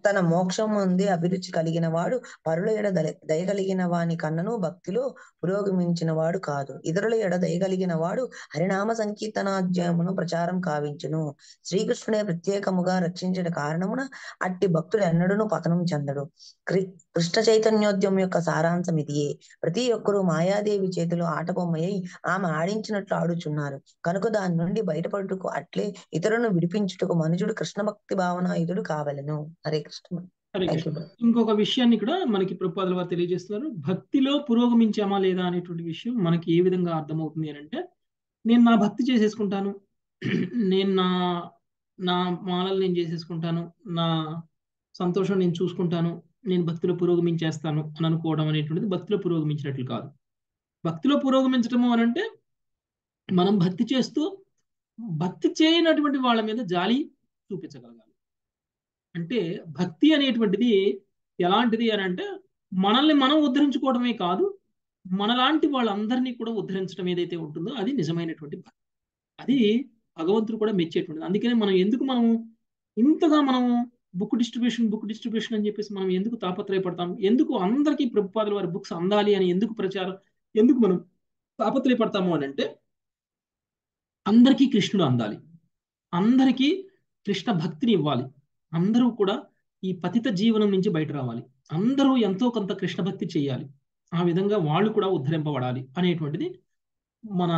తన మోక్షం ముందే అభిరుచి కలిగిన వాడు పరుల ఎడ దయ దయగలిగిన వాని కన్నను భక్తిలో పురోగమించిన వాడు కాదు. ఇతరుల ఎడ దయగలిగిన వాడు హరినామ సంకీర్తనాధ్యాయమును ప్రచారం కావించును. శ్రీకృష్ణుడే ప్రత్యేకముగా రక్షించిన కారణమున అట్టి భక్తుడు ఎన్నడూను పతనం చెందడు. కృష్ణ చైతన్యోద్యమం యొక్క సారాంశం ఇదియే ప్రతి ఒక్కరూ మాయాదేవి చేతిలో ఆటబొమ్మయ్యి ఆమె ఆడించినట్లు ఆడుచున్నారు. కనుక దాని నుండి బయటపడుటకు అట్లే ఇతరులను విడిపించుటకు మనుషుడు కృష్ణ భక్తి భావనాయుధుడు కావలెను. హరే కృష్ణ. ఇంకొక విషయాన్ని ఇక్కడ మనకి ప్రభుపాదుల వారు తెలియజేస్తున్నారు. భక్తిలో పురోగమించామా లేదా అనేటువంటి విషయం మనకి ఏ విధంగా అర్థమవుతుంది అని అంటే నేను నా భక్తి చేసేసుకుంటాను. [CLEARS THROAT] నేను నా నా మాలలు నేను చేసేసుకుంటాను. నా సంతోషం నేను చూసుకుంటాను. నేను భక్తిలో పురోగమించేస్తాను అని అనుకోవడం అనేటువంటిది భక్తిలో పురోగమించినట్లు కాదు. భక్తిలో పురోగమించడము అని అంటే మనం భక్తి చేస్తూ భక్తి చేయనటువంటి వాళ్ళ మీద జాలి చూపించగలగాలి. అంటే భక్తి అనేటువంటిది ఎలాంటిది అని అంటే మనల్ని మనం ఉద్ధరించుకోవడమే కాదు మనలాంటి వాళ్ళందరినీ కూడా ఉద్ధరించడం ఏదైతే ఉంటుందో అది నిజమైనటువంటి భక్తి. అది భగవంతుడు కూడా మెచ్చేటువంటిది. అందుకనే మనం ఎందుకు మనం ఇంతగా మనం బుక్ డిస్ట్రిబ్యూషన్ బుక్ డిస్ట్రిబ్యూషన్ అని చెప్పేసి మనం ఎందుకు తాపత్రయపడతాం? ఎందుకు అందరికీ ప్రభుపాదుల వారి బుక్స్ అందాలి అని ఎందుకు ప్రచారం ఎందుకు మనం తాపత్రయపడతాము అని అంటే అందరికీ కృష్ణుడు అందాలి. అందరికీ కృష్ణ భక్తిని ఇవ్వాలి. అందరూ కూడా ఈ పతిత జీవనం నుంచి బయట రావాలి. అందరూ ఎంతో కొంత కృష్ణ భక్తి చేయాలి. ఆ విధంగా వాళ్ళు కూడా ఉద్ధరింపబడాలి అనేటువంటిది మన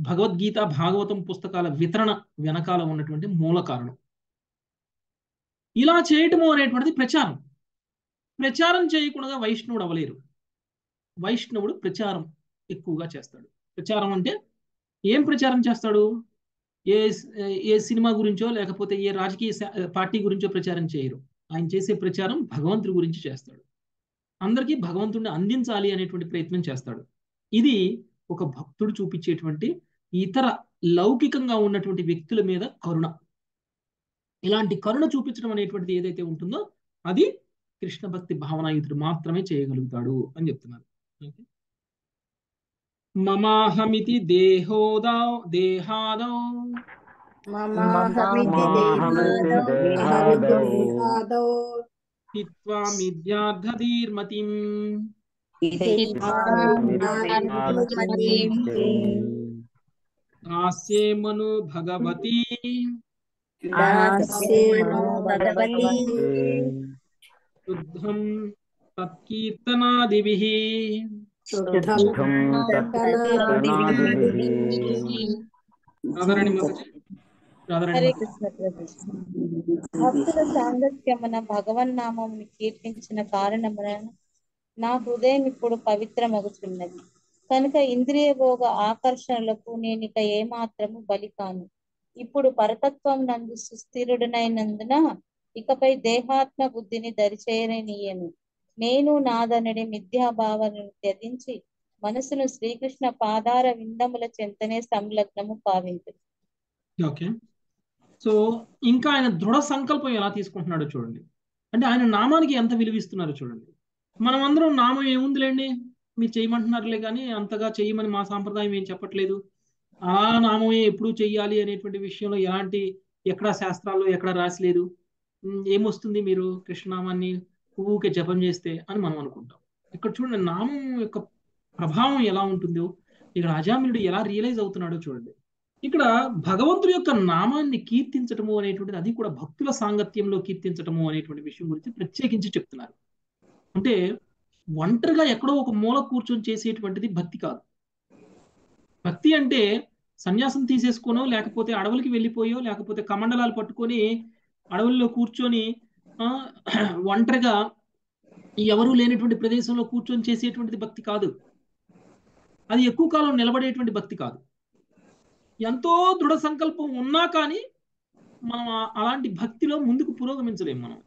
భగవద్గీత భాగవతం పుస్తకాల వితరణ వెనకాల ఉన్నటువంటి మూల కారణం. ఇలా చేయటము అనేటువంటిది ప్రచారం. ప్రచారం చేయకుండా వైష్ణవుడు అవ్వలేరు. వైష్ణవుడు ప్రచారం ఎక్కువగా చేస్తాడు. ప్రచారం అంటే ఏం ప్రచారం చేస్తాడు? ఏ ఏ సినిమా గురించో లేకపోతే ఏ రాజకీయ పార్టీ గురించో ప్రచారం చేయరు. ఆయన చేసే ప్రచారం భగవంతుడి గురించి చేస్తాడు. అందరికీ భగవంతుడిని అందించాలి అనేటువంటి ప్రయత్నం చేస్తాడు. ఇది ఒక భక్తుడు చూపించేటువంటి ఇతర లౌకికంగా ఉన్నటువంటి వ్యక్తుల మీద కరుణ. ఇలాంటి కరుణ చూపించడం అనేటువంటిది ఏదైతే ఉంటుందో అది కృష్ణ భక్తి భావనాయుతుడు మాత్రమే చేయగలుగుతాడు అని చెప్తున్నారు. మమాహమితి దేహోదౌ దేహాదౌ. దాస్యే మను భగవతి. శుద్ధం తత్కీర్తనాదిభిః. భక్తుల సాంగత్యమున భగవన్నామముని కీర్తించిన కారణమున నా హృదయం ఇప్పుడు పవిత్రమగుచున్నది. కనుక ఇంద్రియ భోగ ఆకర్షణలకు నేనిక ఏమాత్రము బలి కాను. ఇప్పుడు పరతత్వం నందు సుస్థిరుడనైనందున ఇకపై దేహాత్మ బుద్ధిని దరిచేయనీయను నేను నాదనడి మిథ్యాభావనను త్యజించి మనసును శ్రీకృష్ణ పాదార విందముల చెంతనే సంలగ్నము కావించు ఓకే. సో ఇంకా ఆయన దృఢ సంకల్పం ఎలా తీసుకుంటున్నాడో చూడండి. అంటే ఆయన నామానికి ఎంత విలువిస్తున్నారో చూడండి. మనం అందరం నామం ఏముందిలేండి? మీరు చేయమంటున్నారులే కానీ అంతగా చేయమని మా సాంప్రదాయం ఏం చెప్పట్లేదు. ఆ నామమే ఎప్పుడు చెయ్యాలి అనేటువంటి విషయంలో ఎలాంటి ఎక్కడ శాస్త్రాల్లో ఎక్కడ రాసిలేదు. ఏమొస్తుంది మీరు కృష్ణనామాన్ని ఊకే జపం చేస్తే అని మనం అనుకుంటాం. ఇక్కడ చూడండి నామం యొక్క ప్రభావం ఎలా ఉంటుందో ఇక్కడ అజామిలుడు ఎలా రియలైజ్ అవుతున్నాడో చూడండి. ఇక్కడ భగవంతుడి యొక్క నామాన్ని కీర్తించటము అనేటువంటిది అది కూడా భక్తుల సాంగత్యంలో కీర్తించటము అనేటువంటి విషయం గురించి ప్రత్యేకించి చెప్తున్నారు. అంటే ఒంటరిగా ఎక్కడో ఒక మూల కూర్చొని చేసేటువంటిది భక్తి కాదు. భక్తి అంటే సన్యాసం తీసేసుకోనో లేకపోతే అడవులకి వెళ్ళిపోయో లేకపోతే కమండలాలు పట్టుకొని అడవుల్లో కూర్చొని [CLEARS THROAT] ఒంటరిగా ఎవరూ లేనటువంటి ప్రదేశంలో కూర్చొని చేసేటువంటిది భక్తి కాదు. అది ఎక్కువ కాలం నిలబడేటువంటి భక్తి కాదు. ఎంతో దృఢ సంకల్పం ఉన్నా కానీ మనం అలాంటి భక్తిలో ముందుకు పురోగమించలేము మనం.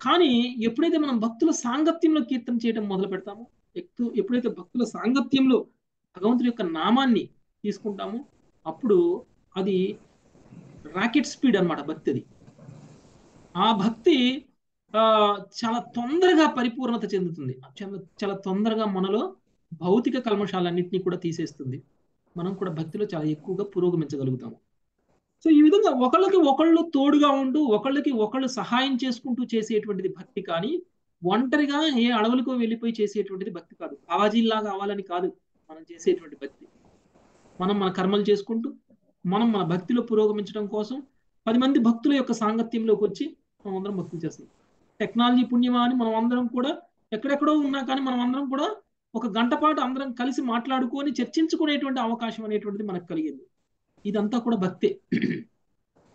కానీ ఎప్పుడైతే మనం భక్తుల సాంగత్యంలో కీర్తన చేయడం మొదలు పెడతామో ఎక్కువ ఎప్పుడైతే భక్తుల సాంగత్యంలో భగవంతుడి యొక్క నామాన్ని తీసుకుంటాము. అప్పుడు అది రాకెట్ స్పీడ్ అన్నమాట భక్తి అది ఆ భక్తి చాలా తొందరగా పరిపూర్ణత చెందుతుంది. చాలా చాలా తొందరగా మనలో భౌతిక కల్మషాలన్నింటినీ కూడా తీసేస్తుంది. మనం కూడా భక్తిలో చాలా ఎక్కువగా పురోగమించగలుగుతాము. సో ఈ విధంగా ఒకళ్ళకి ఒకళ్ళు తోడుగా ఉంటూ ఒకళ్ళకి ఒకళ్ళు సహాయం చేసుకుంటూ చేసేటువంటిది భక్తి కానీ ఒంటరిగా ఏ అడవులకో వెళ్ళిపోయి చేసేటువంటిది భక్తి కాదు. బావాజీల్లాగా అవ్వాలని కాదు. మనం చేసేటువంటి భక్తి. మనం మన కర్మలు చేసుకుంటూ మనం మన భక్తిలో పురోగమించడం కోసం పది మంది భక్తుల యొక్క సాంగత్యంలోకి వచ్చి మనం అందరం భక్తి చేస్తాం. టెక్నాలజీ పుణ్యమా అని మనం అందరం కూడా ఎక్కడెక్కడో ఉన్నా కానీ మనం అందరం కూడా ఒక గంట పాటు అందరం కలిసి మాట్లాడుకొని చర్చించుకునేటువంటి అవకాశం అనేటువంటిది మనకు కలిగింది. ఇదంతా కూడా భక్తే.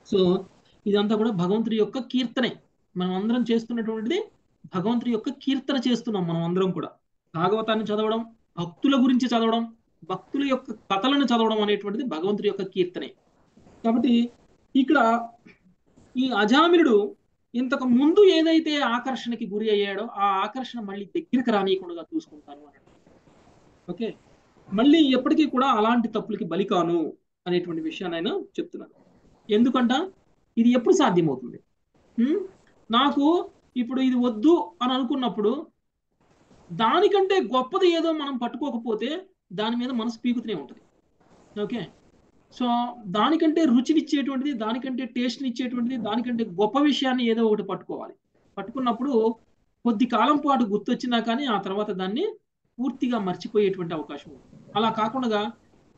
సో ఇదంతా కూడా భగవంతుడి యొక్క కీర్తనే. మనం అందరం చేస్తున్నటువంటిది భగవంతుడి యొక్క కీర్తన చేస్తున్నాం మనం అందరం కూడా. భాగవతాన్ని చదవడం భక్తుల గురించి చదవడం భక్తుల యొక్క కథలను చదవడం అనేటువంటిది భగవంతుడి యొక్క కీర్తనే. కాబట్టి ఇక్కడ ఈ అజామినుడు ఇంతకు ముందు ఏదైతే ఆకర్షణకి గురి అయ్యాడో ఆ ఆకర్షణ మళ్ళీ దగ్గరికి రానియకుండా చూసుకుంటాను అన్నాడు ఓకే? మళ్ళీ ఎప్పటికీ కూడా అలాంటి తప్పులకి బలి కాను అనేటువంటి విషయాన్ని ఆయన చెప్తున్నాను ఎందుకంట? ఇది ఎప్పుడు సాధ్యమవుతుంది? నాకు ఇప్పుడు ఇది వద్దు అని అనుకున్నప్పుడు దానికంటే గొప్పది ఏదో మనం పట్టుకోకపోతే దాని మీద మనసు పీకుతూనే ఉంటుంది. ఓకే? సో దానికంటే రుచినిచ్చేటువంటిది దానికంటే టేస్ట్ని ఇచ్చేటువంటిది దానికంటే గొప్ప విషయాన్ని ఏదో ఒకటి పట్టుకోవాలి. పట్టుకున్నప్పుడు కొద్ది కాలం పాటు గుర్తొచ్చినా కానీ ఆ తర్వాత దాన్ని పూర్తిగా మర్చిపోయేటువంటి అవకాశం అలా కాకుండా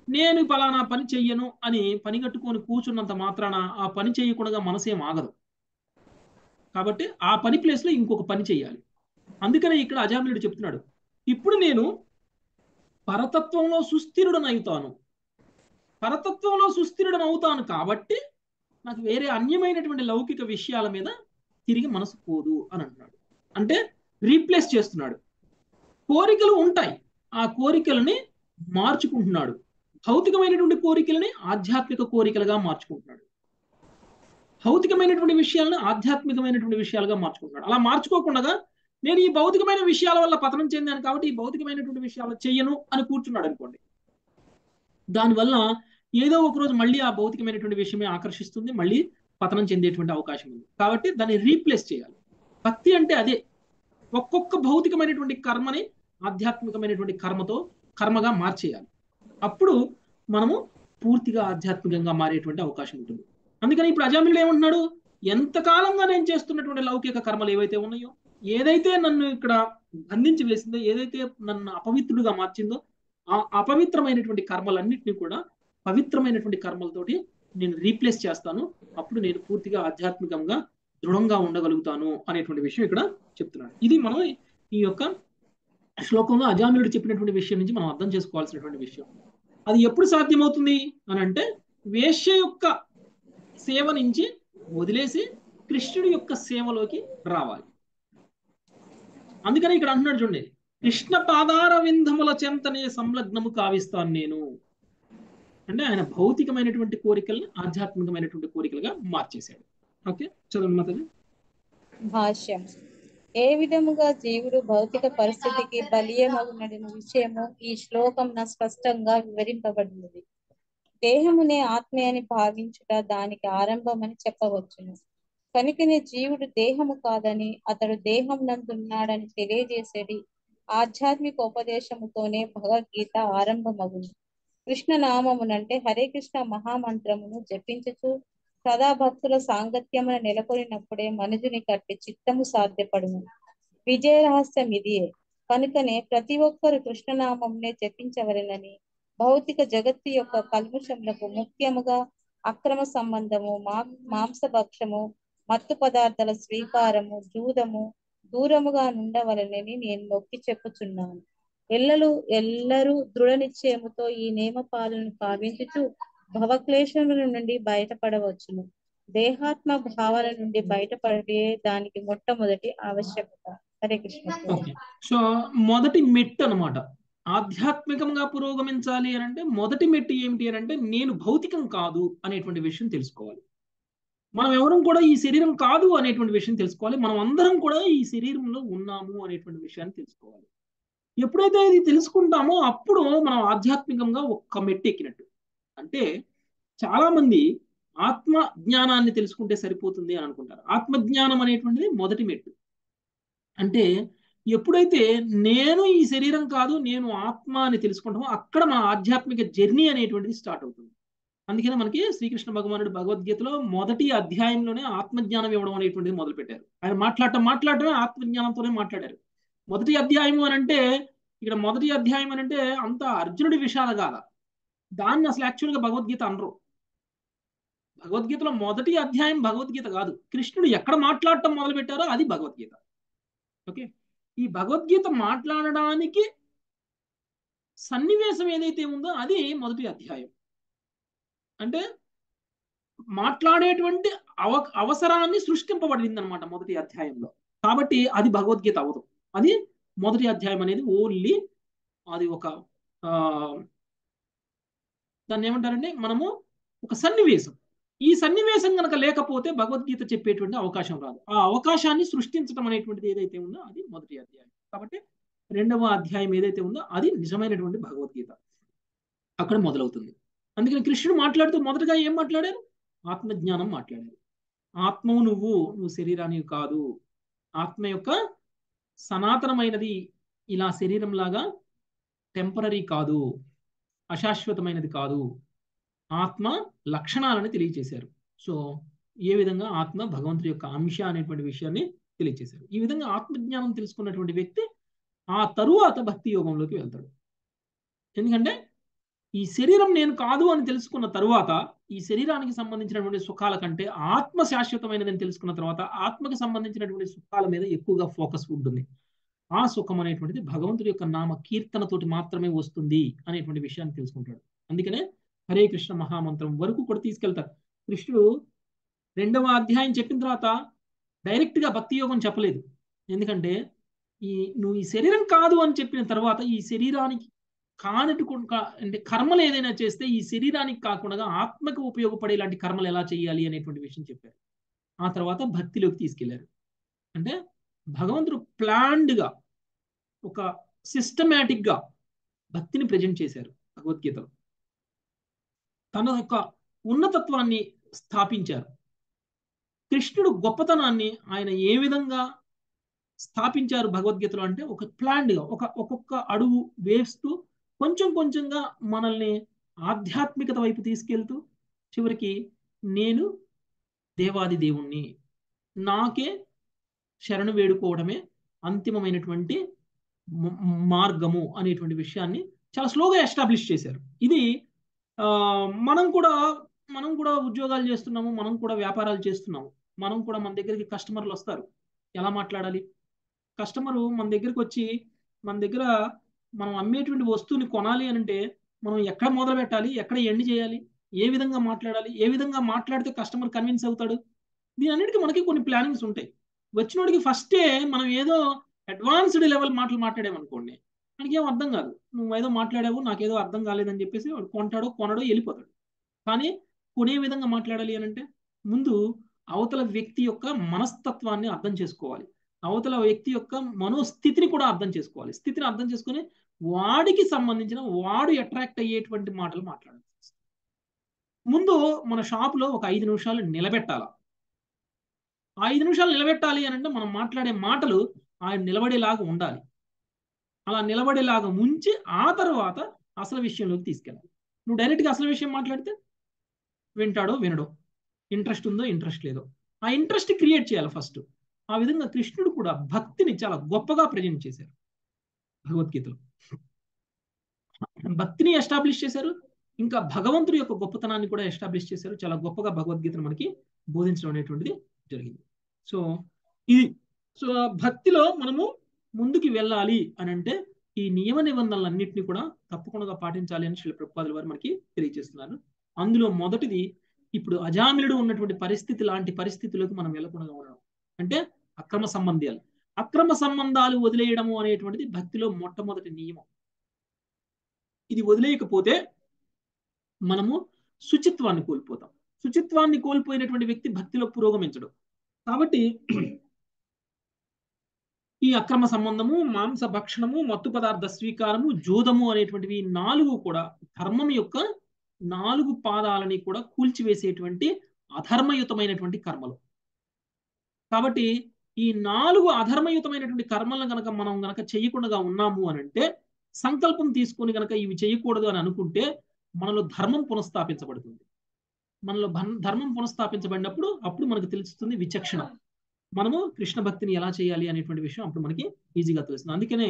నేను ఫలానా పని చెయ్యను అని పని కట్టుకొని కూర్చున్నంత మాత్రాన ఆ పని చేయకుండా మనసేం ఆగదు. కాబట్టి ఆ పని ప్లేస్లో ఇంకొక పని చేయాలి అందుకనే ఇక్కడ అజామిలుడు చెప్తున్నాడు. ఇప్పుడు నేను పరతత్వంలో సుస్థిరుడనవుతాను పరతత్వంలో సుస్థిరుడను అవుతాను కాబట్టి నాకు వేరే అన్యమైనటువంటి లౌకిక విషయాల మీద తిరిగి మనసు పోదు అని అంటున్నాడు. అంటే రీప్లేస్ చేస్తున్నాడు. కోరికలు ఉంటాయి. ఆ కోరికలని మార్చుకుంటున్నాడు. భౌతికమైనటువంటి కోరికలని ఆధ్యాత్మిక కోరికలుగా మార్చుకుంటున్నాడు. భౌతికమైనటువంటి విషయాలను ఆధ్యాత్మికమైనటువంటి విషయాలుగా మార్చుకుంటున్నాడు. అలా మార్చుకోకుండా నేను ఈ భౌతికమైన విషయాల వల్ల పతనం చెందాను కాబట్టి ఈ భౌతికమైనటువంటి విషయాలు చెయ్యను అని కూర్చున్నాడు అనుకోండి. దానివల్ల ఏదో ఒక రోజు మళ్ళీ ఆ భౌతికమైనటువంటి విషయమే ఆకర్షిస్తుంది మళ్ళీ పతనం చెందేటువంటి అవకాశం ఉంది. కాబట్టి దాన్ని రీప్లేస్ చేయాలి. భక్తి అంటే అదే. ఒక్కొక్క భౌతికమైనటువంటి కర్మని ఆధ్యాత్మికమైనటువంటి కర్మతో కర్మగా మార్చేయాలి. అప్పుడు మనము పూర్తిగా ఆధ్యాత్మికంగా మారేటువంటి అవకాశం ఉంటుంది. అందుకని ఇప్పుడు అజామిలుడు ఏమంటున్నాడు? ఎంతకాలంగా నేను చేస్తున్నటువంటి లౌకిక కర్మలు ఏవైతే ఉన్నాయో ఏదైతే నన్ను ఇక్కడ బంధించి వేసిందో ఏదైతే నన్ను అపవిత్రుడిగా మార్చిందో ఆ అపవిత్రమైనటువంటి కర్మలన్నింటినీ కూడా పవిత్రమైనటువంటి కర్మలతోటి నేను రీప్లేస్ చేస్తాను. అప్పుడు నేను పూర్తిగా ఆధ్యాత్మికంగా దృఢంగా ఉండగలుగుతాను అనేటువంటి విషయం ఇక్కడ చెప్తున్నాడు ఇది మనం ఈ యొక్క శ్లోకంలో అజామిలుడు చెప్పినటువంటి విషయం నుంచి మనం అర్థం చేసుకోవాల్సినటువంటి విషయం. అది ఎప్పుడు సాధ్యమవుతుంది అని అంటే వేశ్య యొక్క సేవ నుంచి వదిలేసి కృష్ణుడి యొక్క సేవలోకి రావాలి. అందుకని ఇక్కడ అంటున్నాడు చూడండి కృష్ణ పాదార వింధముల చెంతనే సంలగ్నము కావిస్తాను నేను. అంటే ఆయన భౌతికమైనటువంటి కోరికల్ని ఆధ్యాత్మికమైనటువంటి కోరికలుగా మార్చేశాడు. ఓకే చదవండి మాతాజీ. భాష్యం. ఏ విధముగా జీవుడు భౌతిక పరిస్థితికి బలీయమగునడిన విషయము ఈ శ్లోకం స్పష్టంగా వివరింపబడినది. దేహమునే ఆత్మే అని భావించుట దానికి ఆరంభమని చెప్పవచ్చును. కనుకనే జీవుడు దేహము కాదని అతడు దేహం నందున్నాడని తెలియజేసేది ఆధ్యాత్మిక ఉపదేశముతోనే భగవద్గీత ఆరంభమగును. కృష్ణ నామమునంటే హరే కృష్ణ మహామంత్రమును జపించుచు సదా భక్తుల సాంగత్యమున నెలకొనినప్పుడే మనుజుని కట్టి చిత్తము సాధ్యపడును. విజయ రహస్యం ఇదియే. కనుకనే ప్రతి ఒక్కరు కృష్ణనామంనే జపించవలెనని భౌతిక జగత్తు యొక్క కల్ముషములకు ముఖ్యముగా అక్రమ సంబంధము మాంస మాంసభక్షము మత్తు పదార్థాల స్వీకారము జూదము దూరముగా నుండవలనని నేను నొక్కి చెప్పుచున్నాను. ఎల్లలు ఎల్లరూ దృఢ నిశ్చయముతో ఈ నియమ పాలనను పావించుచు భవక్లేశముల నుండి బయటపడవచ్చును. దేహాత్మ భావాల నుండి బయటపడే దానికి మొట్టమొదటి ఆవశ్యకత. హరే కృష్ణ. సో మొదటి మెట్టు అనమాట ఆధ్యాత్మికంగా పురోగమించాలి అని అంటే మొదటి మెట్టు ఏమిటి అని అంటే నేను భౌతికం కాదు అనేటువంటి విషయం తెలుసుకోవాలి. మనం ఎవరం కూడా ఈ శరీరం కాదు అనేటువంటి విషయం తెలుసుకోవాలి. మనం అందరం కూడా ఈ శరీరంలో ఉన్నాము అనేటువంటి విషయాన్ని తెలుసుకోవాలి. ఎప్పుడైతే ఇది తెలుసుకుంటామో అప్పుడు మనం ఆధ్యాత్మికంగా ఒక్క మెట్టు ఎక్కినట్టు అంటే చాలా మంది ఆత్మ జ్ఞానాన్ని తెలుసుకుంటే సరిపోతుంది అని అనుకుంటారు. ఆత్మజ్ఞానం అనేటువంటిది మొదటి మెట్టు. అంటే ఎప్పుడైతే నేను ఈ శరీరం కాదు నేను ఆత్మ అని తెలుసుకుంటామో అక్కడ మన ఆధ్యాత్మిక జర్నీ అనేటువంటిది స్టార్ట్ అవుతుంది. అందుకనే మనకి శ్రీకృష్ణ భగవానుడు భగవద్గీతలో మొదటి అధ్యాయంలోనే ఆత్మజ్ఞానం ఇవ్వడం అనేటువంటిది మొదలు పెట్టారు ఆయన మాట్లాడటం మాట్లాడటమే ఆత్మజ్ఞానంతోనే మాట్లాడారు. మొదటి అధ్యాయం అని అంటే ఇక్కడ మొదటి అధ్యాయం అని అంటే అంత అర్జునుడి విషాద కాద దాన్ని అసలు యాక్చువల్గా భగవద్గీత అనరు. భగవద్గీతలో మొదటి అధ్యాయం భగవద్గీత కాదు. కృష్ణుడు ఎక్కడ మాట్లాడటం మొదలు పెట్టారో అది భగవద్గీత. ఓకే? ఈ భగవద్గీత మాట్లాడడానికి సన్నివేశం ఏదైతే ఉందో అది మొదటి అధ్యాయం. అంటే మాట్లాడేటువంటి అవ అవసరాన్ని సృష్టింపబడింది అనమాట మొదటి అధ్యాయంలో. కాబట్టి అది భగవద్గీత అవదు అది మొదటి అధ్యాయం అనేది ఓన్లీ అది ఒక దాన్ని ఏమంటారంటే మనము ఒక సన్నివేశం. ఈ సన్నివేశం కనుక లేకపోతే భగవద్గీత చెప్పేటువంటి అవకాశం రాదు. ఆ అవకాశాన్ని సృష్టించడం అనేటువంటిది ఏదైతే ఉందో అది మొదటి అధ్యాయం. కాబట్టి రెండవ అధ్యాయం ఏదైతే ఉందో అది నిజమైనటువంటి భగవద్గీత. అక్కడ మొదలవుతుంది. అందుకని కృష్ణుడు మాట్లాడుతూ మొదటగా ఏం మాట్లాడారు? ఆత్మజ్ఞానం మాట్లాడారు. ఆత్మవు నువ్వు నువ్వు శరీరానికి కాదు. ఆత్మ యొక్క సనాతనమైనది ఇలా శరీరం లాగా టెంపరీ కాదు. అశాశ్వతమైనది కాదు. ఆత్మ లక్షణాలని తెలియచేశారు. సో ఏ విధంగా ఆత్మ భగవంతుడి యొక్క అంశ అనేటువంటి విషయాన్ని తెలియచేశారు. ఈ విధంగా ఆత్మజ్ఞానం తెలుసుకున్నటువంటి వ్యక్తి ఆ తరువాత భక్తి యోగంలోకి వెళ్తాడు. ఎందుకంటే ఈ శరీరం నేను కాదు అని తెలుసుకున్న తరువాత ఈ శరీరానికి సంబంధించినటువంటి సుఖాల కంటే ఆత్మ శాశ్వతమైనదని తెలుసుకున్న తర్వాత ఆత్మకి సంబంధించినటువంటి సుఖాల మీద ఎక్కువగా ఫోకస్ ఉంటుంది. ఆ సుఖం అనేటువంటిది భగవంతుడి యొక్క నామ కీర్తనతోటి మాత్రమే వస్తుంది అనేటువంటి విషయాన్ని తెలుసుకుంటాడు. అందుకనే హరే కృష్ణ మహామంత్రం వరకు కూడా తీసుకెళ్తారు. కృష్ణుడు రెండవ అధ్యాయం చెప్పిన తర్వాత డైరెక్ట్గా భక్తి యోగం చెప్పలేదు. ఎందుకంటే ఈ నువ్వు ఈ శరీరం కాదు అని చెప్పిన తర్వాత ఈ శరీరానికి కానటువంటి అంటే కర్మలు ఏదైనా చేస్తే ఈ శరీరానికి కాకుండా ఆత్మకు ఉపయోగపడే ఇలాంటి కర్మలు ఎలా చేయాలి అనేటువంటి విషయం చెప్పారు. ఆ తర్వాత భక్తిలోకి తీసుకెళ్ళారు. అంటే భగవంతుడు ప్లాన్డ్గా ఒక సిస్టమేటిక్గా భక్తిని ప్రజెంట్ చేశారు భగవద్గీతలో. తన యొక్క ఉన్నతత్వాన్ని స్థాపించారు. కృష్ణుడు గొప్పతనాన్ని ఆయన ఏ విధంగా స్థాపించారు భగవద్గీతలో అంటే ఒక ప్లాన్డ్గా ఒక ఒక్కొక్క అడుగు వేస్తూ కొంచెం కొంచెంగా మనల్ని ఆధ్యాత్మికత వైపు తీసుకెళ్తూ చివరికి నేను దేవాది దేవుణ్ణి. నాకే శరణు వేడుకోవడమే అంతిమమైనటువంటి మార్గము అనేటువంటి విషయాన్ని చాలా స్లోగా ఎస్టాబ్లిష్ చేశారు. ఇది మనం కూడా మనం కూడా ఉద్యోగాలు చేస్తున్నాము మనం కూడా వ్యాపారాలు చేస్తున్నాము మనం కూడా మన దగ్గరికి కస్టమర్లు వస్తారు. ఎలా మాట్లాడాలి? కస్టమరు మన దగ్గరికి వచ్చి మన దగ్గర మనం అమ్మేటువంటి వస్తువుని కొనాలి అని అంటే మనం ఎక్కడ మొదలు పెట్టాలి ఎక్కడ ఎండ్ చేయాలి ఏ విధంగా మాట్లాడాలి ఏ విధంగా మాట్లాడితే కస్టమర్ కన్విన్స్ అవుతాడు? దీని అన్నిటికీ మనకి కొన్ని ప్లానింగ్స్ ఉంటాయి. వచ్చినోడికి ఫస్టే మనం ఏదో అడ్వాన్స్డ్ లెవెల్ మాటలు మాట్లాడామనుకోండి మనకి ఏం అర్థం కాదు. నువ్వు ఏదో మాట్లాడావు నాకేదో అర్థం కాలేదని చెప్పేసి వాడు కొంటాడో కొనడో వెళ్ళిపోతాడు. కానీ కొనే విధంగా మాట్లాడాలి అని అంటే ముందు అవతల వ్యక్తి యొక్క మనస్తత్వాన్ని అర్థం చేసుకోవాలి. అవతల వ్యక్తి యొక్క మనోస్థితిని కూడా అర్థం చేసుకోవాలి. స్థితిని అర్థం చేసుకుని వాడికి సంబంధించిన వాడు అట్రాక్ట్ అయ్యేటువంటి మాటలు మాట్లాడాలి ముందు మన షాపులో ఒక ఐదు నిమిషాలు నిలబెట్టాల. ఐదు నిమిషాలు నిలబెట్టాలి అని అంటే మనం మాట్లాడే మాటలు ఆయన నిలబడేలాగా ఉండాలి. అలా నిలబడేలాగా ఉంచి ఆ తర్వాత అసలు విషయంలోకి తీసుకెళ్ళాలి. నువ్వు డైరెక్ట్గా అసలు విషయం మాట్లాడితే వింటాడో వినడో. ఇంట్రెస్ట్ ఉందో ఇంట్రెస్ట్ లేదో. ఆ ఇంట్రెస్ట్ క్రియేట్ చేయాలి ఫస్ట్ ఆ విధంగా కృష్ణుడు కూడా భక్తిని చాలా గొప్పగా ప్రజెంట్ చేశారు భగవద్గీతలో. భక్తిని ఎస్టాబ్లిష్ చేశారు. ఇంకా భగవంతుడి యొక్క గొప్పతనాన్ని కూడా ఎస్టాబ్లిష్ చేశారు. చాలా గొప్పగా భగవద్గీతను మనకి బోధించడం అనేటువంటిది జరిగింది. సో ఇది సో భక్తిలో మనము ముందుకు వెళ్ళాలి అని అంటే ఈ నియమ నిబంధనలన్నింటినీ కూడా తప్పకుండా పాటించాలి అని శిల ప్రభుపాదుల వారు మనకి తెలియజేస్తున్నారు. అందులో మొదటిది ఇప్పుడు అజామిలుడు ఉన్నటువంటి పరిస్థితి లాంటి పరిస్థితులకు మనం వెళ్ళకుండా ఉండడం. అంటే అక్రమ సంబంధాలు. అక్రమ సంబంధాలు వదిలేయడము అనేటువంటిది భక్తిలో మొట్టమొదటి నియమం. ఇది వదిలేయకపోతే మనము శుచిత్వాన్ని కోల్పోతాం. శుచిత్వాన్ని కోల్పోయినటువంటి వ్యక్తి భక్తిలో పురోగమించడు. కాబట్టి ఈ అక్రమ సంబంధము మాంస భక్షణము మత్తు పదార్థ స్వీకారము జూదము అనేటువంటివి నాలుగు కూడా ధర్మం యొక్క నాలుగు పాదాలని కూడా కూల్చివేసేటువంటి అధర్మయుతమైనటువంటి కర్మలు. కాబట్టి ఈ నాలుగు అధర్మయుతమైనటువంటి కర్మలను గనక మనం గనక చేయకుండా ఉన్నాము అని అంటే సంకల్పం తీసుకొని గనక ఇవి చేయకూడదు అని అనుకుంటే మనలో ధర్మం పునఃస్థాపించబడుతుంది. మనలో ధర్మం పునఃస్థాపించబడినప్పుడు అప్పుడు మనకు తెలుస్తుంది విచక్షణ. మనము కృష్ణ భక్తిని ఎలా చేయాలి అనేటువంటి విషయం అప్పుడు మనకి ఈజీగా తెలుస్తుంది. అందుకనే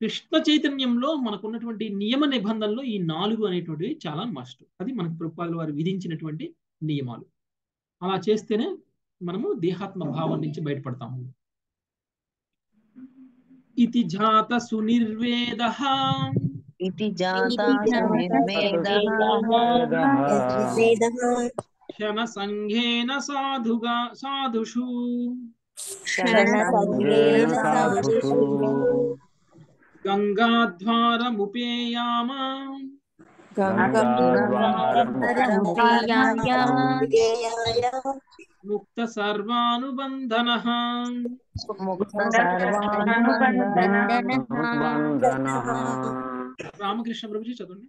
కృష్ణ చైతన్యంలో మనకు ఉన్నటువంటి నియమ నిబంధనలు ఈ నాలుగు అనేటువంటివి చాలా మస్ట్. అది మనకు ప్రభుపాదుల వారు విధించినటువంటి నియమాలు. అలా చేస్తేనే మనము దేహాత్మ భావం నుంచి బయటపడతాము. ఇది జాత సునిర్వేద. ఇది క్షణ సంఘేన సాధుగా సాధుషు. గంగాధ్వారముపేయామ. ముక్త సర్వానుబంధన రామకృష్ణ ప్రభుజీ చదవండి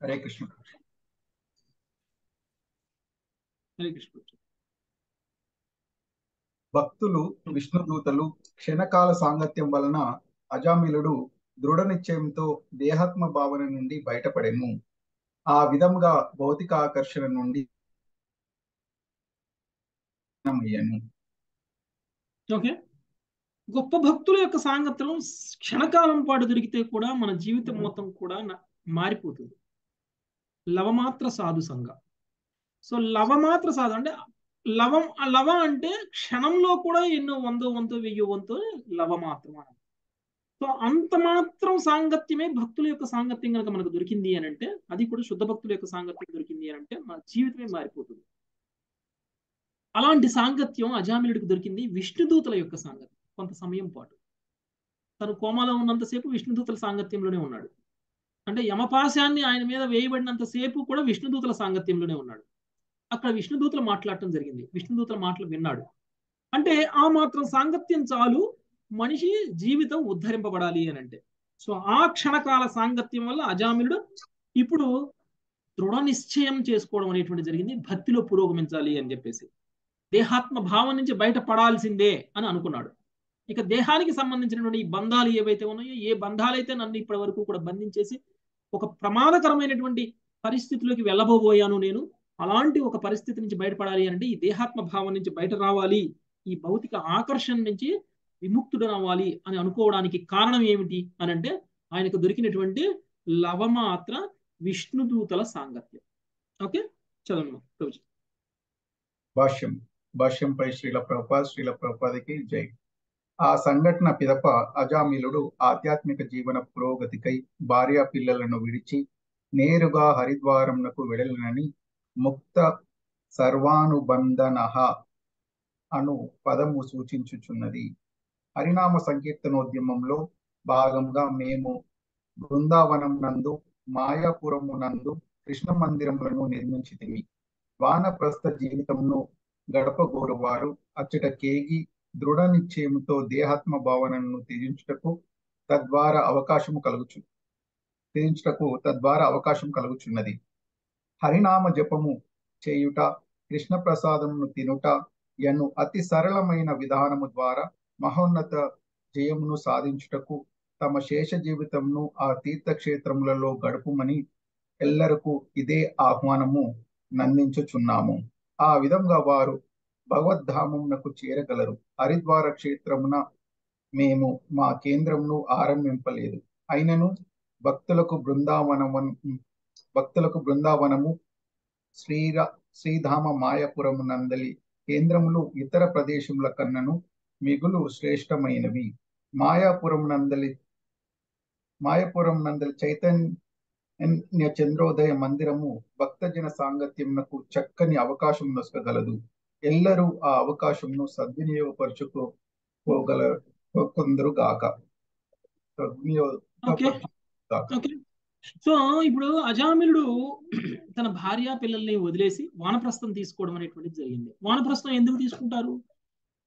హరే కృష్ణ హరే కృష్ణ భక్తులు విష్ణుదూతలు క్షణకాల సాంగత్యం వలన అజామిలుడు దృఢ నిశ్చయంతో దేహాత్మ భావన నుండి బయటపడెను ఆ విధముగా భౌతిక ఆకర్షణ నుండి ఓకే. గొప్ప భక్తుల యొక్క సాంగత్యం క్షణకాలం పాటు దొరికితే కూడా మన జీవితం మొత్తం కూడా మారిపోతుంది. లవమాత్ర సాధు సంఘ. సో లవమాత్ర సాధు అంటే లవం లవ అంటే క్షణంలో కూడా ఎన్నో వందో వంతో వెయ్యో వంతో లవ మాత్రం అని సో అంత మాత్రం సాంగత్యమే భక్తుల యొక్క సాంగత్యం కనుక మనకు దొరికింది అని అంటే అది కూడా శుద్ధ భక్తుల యొక్క సాంగత్యం దొరికింది అని అంటే మన జీవితమే మారిపోతుంది. అలాంటి సాంగత్యం అజామిలుడికి దొరికింది విష్ణుదూతల యొక్క సాంగత్యం కొంత సమయం పాటు. తను కోమాలో ఉన్నంతసేపు విష్ణుదూతల సాంగత్యంలోనే ఉన్నాడు. అంటే యమపాశాన్ని ఆయన మీద వేయబడినంత సేపు కూడా విష్ణుదూతల సాంగత్యంలోనే ఉన్నాడు. అక్కడ విష్ణుదూతలు మాట్లాడటం జరిగింది. విష్ణుదూతల మాటలు విన్నాడు. అంటే ఆ మాత్రం సాంగత్యం చాలు మనిషి జీవితం ఉద్ధరింపబడాలి అని అంటే. సో ఆ క్షణకాల సాంగత్యం వల్ల అజామిలుడు ఇప్పుడు దృఢ నిశ్చయం చేసుకోవడం అనేటువంటి జరిగింది. భక్తిలో పురోగమించాలి అని చెప్పేసి. దేహాత్మ భావం నుంచి బయటపడాల్సిందే అని అనుకున్నాడు. ఇక దేహానికి సంబంధించినటువంటి ఈ బంధాలు ఏవైతే ఉన్నాయో ఏ బంధాలైతే నన్ను ఇప్పటి వరకు కూడా బంధించేసి ఒక ప్రమాదకరమైనటువంటి పరిస్థితులకి వెళ్ళబోబోయాను నేను అలాంటి ఒక పరిస్థితి నుంచి బయటపడాలి అంటే ఈ దేహాత్మ భావం నుంచి బయట రావాలి. ఈ భౌతిక ఆకర్షణ నుంచి విముక్తుడనవ్వాలి అని అనుకోవడానికి కారణం ఏమిటి అని అంటే ఆయనకు దొరికినటువంటి లవమాత్ర విష్ణుదూతల సాంగత్యం. ఓకే? చదవండి ప్రభుజీ. భాష్యం. భాష్యంపై శ్రీల ప్రభుపాద శ్రీల ప్రభుపాదికి జై. ఆ సంఘటన పిదప అజామిలుడు ఆధ్యాత్మిక జీవన పురోగతికై భార్యా పిల్లలను విడిచి నేరుగా హరిద్వారంకు వెడలనని ముక్త సర్వానుబంధన అను పదము సూచించుచున్నది. హరినామ సంకీర్తనోద్యమంలో భాగంగా మేము బృందావనం నందు మాయాపురము నందు కృష్ణ మందిరములను నిర్మించితిమి. వానప్రస్థ జీవితంను గడపగోరువారు అచ్చట కేగి దృఢ నిశ్చయముతో దేహాత్మ భావనను త్యజించుటకు తద్వారా అవకాశము కలుగుచు త్యజించుటకు తద్వారా అవకాశం కలుగుచున్నది. హరినామ జపము చేయుట కృష్ణ ప్రసాదమును తినుట ఎను అతి సరళమైన విధానము ద్వారా మహోన్నత జయమును సాధించుటకు తమ శేష జీవితంను ఆ తీర్థక్షేత్రములలో గడుపుమని ఎల్లరకు ఇదే ఆహ్వానము నందించుచున్నాము ఆ విధంగా వారు భగవద్ధామమునకు చేరగలరు. హరిద్వార క్షేత్రమున మేము మా కేంద్రమును ఆరంభింపలేదు. అయినను భక్తులకు బృందావనము భక్తులకు బృందావనము శ్రీరా శ్రీధామ మాయపురము నందలి కేంద్రములు ఇతర ప్రదేశముల కన్నను మిగులు శ్రేష్టమైనవి. మాయాపురం నందలి మాయాపురం నందలి చైతన్య చంద్రోదయ మందిరము భక్తజన సాంగత్యమునకు చక్కని అవకాశం నొసగలదు ఎల్లరూ ఆ అవకాశంను సద్వినియోగపరుచుకోగల కొందరు గాక సో ఇప్పుడు అజామిలుడు తన భార్య పిల్లల్ని వదిలేసి వానప్రస్థం తీసుకోవడం అనేటువంటిది జరిగింది. వానప్రస్థం ఎందుకు తీసుకుంటారు?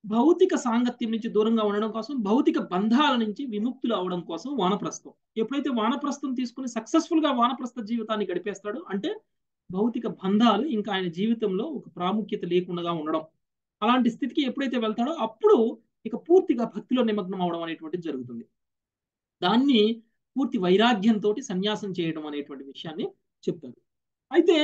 భౌతిక సాంగత్యం నుంచి దూరంగా ఉండడం కోసం భౌతిక బంధాల నుంచి విముక్తులు అవడం కోసం వానప్రస్థం. ఎప్పుడైతే వానప్రస్థం తీసుకుని సక్సెస్ఫుల్గా వానప్రస్థ జీవితాన్ని గడిపేస్తాడో అంటే భౌతిక బంధాలు ఇంకా ఆయన జీవితంలో ఒక ప్రాముఖ్యత లేకుండా ఉండడం. అలాంటి స్థితికి ఎప్పుడైతే వెళ్తాడో అప్పుడు ఇక పూర్తిగా భక్తిలో నిమగ్నం అవడం అనేటువంటిది జరుగుతుంది. దాన్ని పూర్తి వైరాగ్యంతో సన్యాసం చేయడం అనేటువంటి విషయాన్ని చెప్తారు అయితే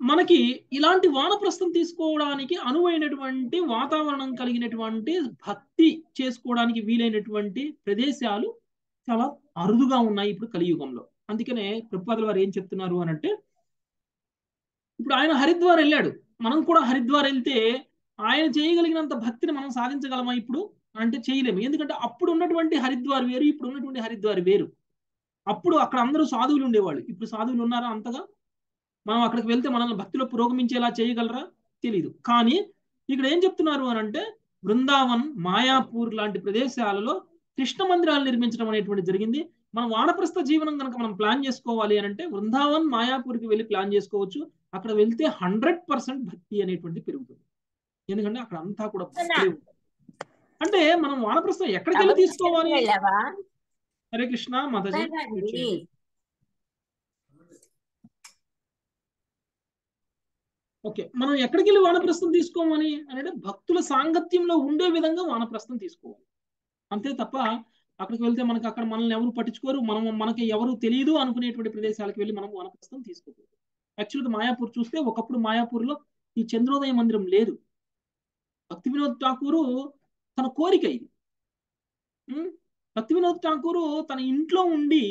మనకి ఇలాంటి వానప్రస్థం తీసుకోవడానికి అనువైనటువంటి వాతావరణం కలిగినటువంటి భక్తి చేసుకోవడానికి వీలైనటువంటి ప్రదేశాలు చాలా అరుదుగా ఉన్నాయి ఇప్పుడు కలియుగంలో. అందుకనే ప్రభుపాదుల వారు ఏం చెప్తున్నారు అని అంటే ఇప్పుడు ఆయన హరిద్వార్ వెళ్ళాడు. మనం కూడా హరిద్వార్ వెళ్తే ఆయన చేయగలిగినంత భక్తిని మనం సాధించగలమా ఇప్పుడు? అంటే చేయలేము. ఎందుకంటే అప్పుడు ఉన్నటువంటి హరిద్వార్ వేరు ఇప్పుడు ఉన్నటువంటి హరిద్వార్ వేరు. అప్పుడు అక్కడ అందరూ సాధువులు ఉండేవాళ్ళు. ఇప్పుడు సాధువులు ఉన్నారా అంతగా? మనం అక్కడికి వెళ్తే మనల్ని భక్తిలో పురోగమించేలా చేయగలరా? తెలియదు కానీ ఇక్కడ ఏం చెప్తున్నారు అని అంటే బృందావన్ మాయాపూర్ లాంటి ప్రదేశాలలో కృష్ణ మందిరాలు నిర్మించడం అనేటువంటి జరిగింది. మనం వానప్రస్థ జీవనం కనుక మనం ప్లాన్ చేసుకోవాలి అని అంటే బృందావన్ మాయాపూర్కి వెళ్ళి ప్లాన్ చేసుకోవచ్చు. అక్కడ వెళ్తే హండ్రెడ్ పర్సెంట్ భక్తి అనేటువంటి పెరుగుతుంది. ఎందుకంటే అక్కడ అంతా కూడా అంటే మనం వానప్రస్థం ఎక్కడికి వెళ్ళి తీసుకోవాలి? హరే కృష్ణ మాతాజీ ఓకే. మనం ఎక్కడికి వెళ్ళి వానప్రస్థం తీసుకోమని అంటే భక్తుల సాంగత్యంలో ఉండే విధంగా వానప్రస్థం తీసుకోవాలి. అంతే తప్ప అక్కడికి వెళ్తే మనకి అక్కడ మనల్ని ఎవరు పట్టించుకోరు. మనం మనకి ఎవరు తెలియదు అనుకునేటువంటి ప్రదేశాలకు వెళ్ళి మనం వానప్రస్థం తీసుకోకూడదు. యాక్చువల్గా మాయాపూర్ చూస్తే ఒకప్పుడు మాయాపూర్లో ఈ చంద్రోదయ మందిరం లేదు. భక్తి వినోద్ ఠాకూరు తన కోరిక ఇది. భక్తి వినోద్ ఠాకూరు తన ఇంట్లో ఉండి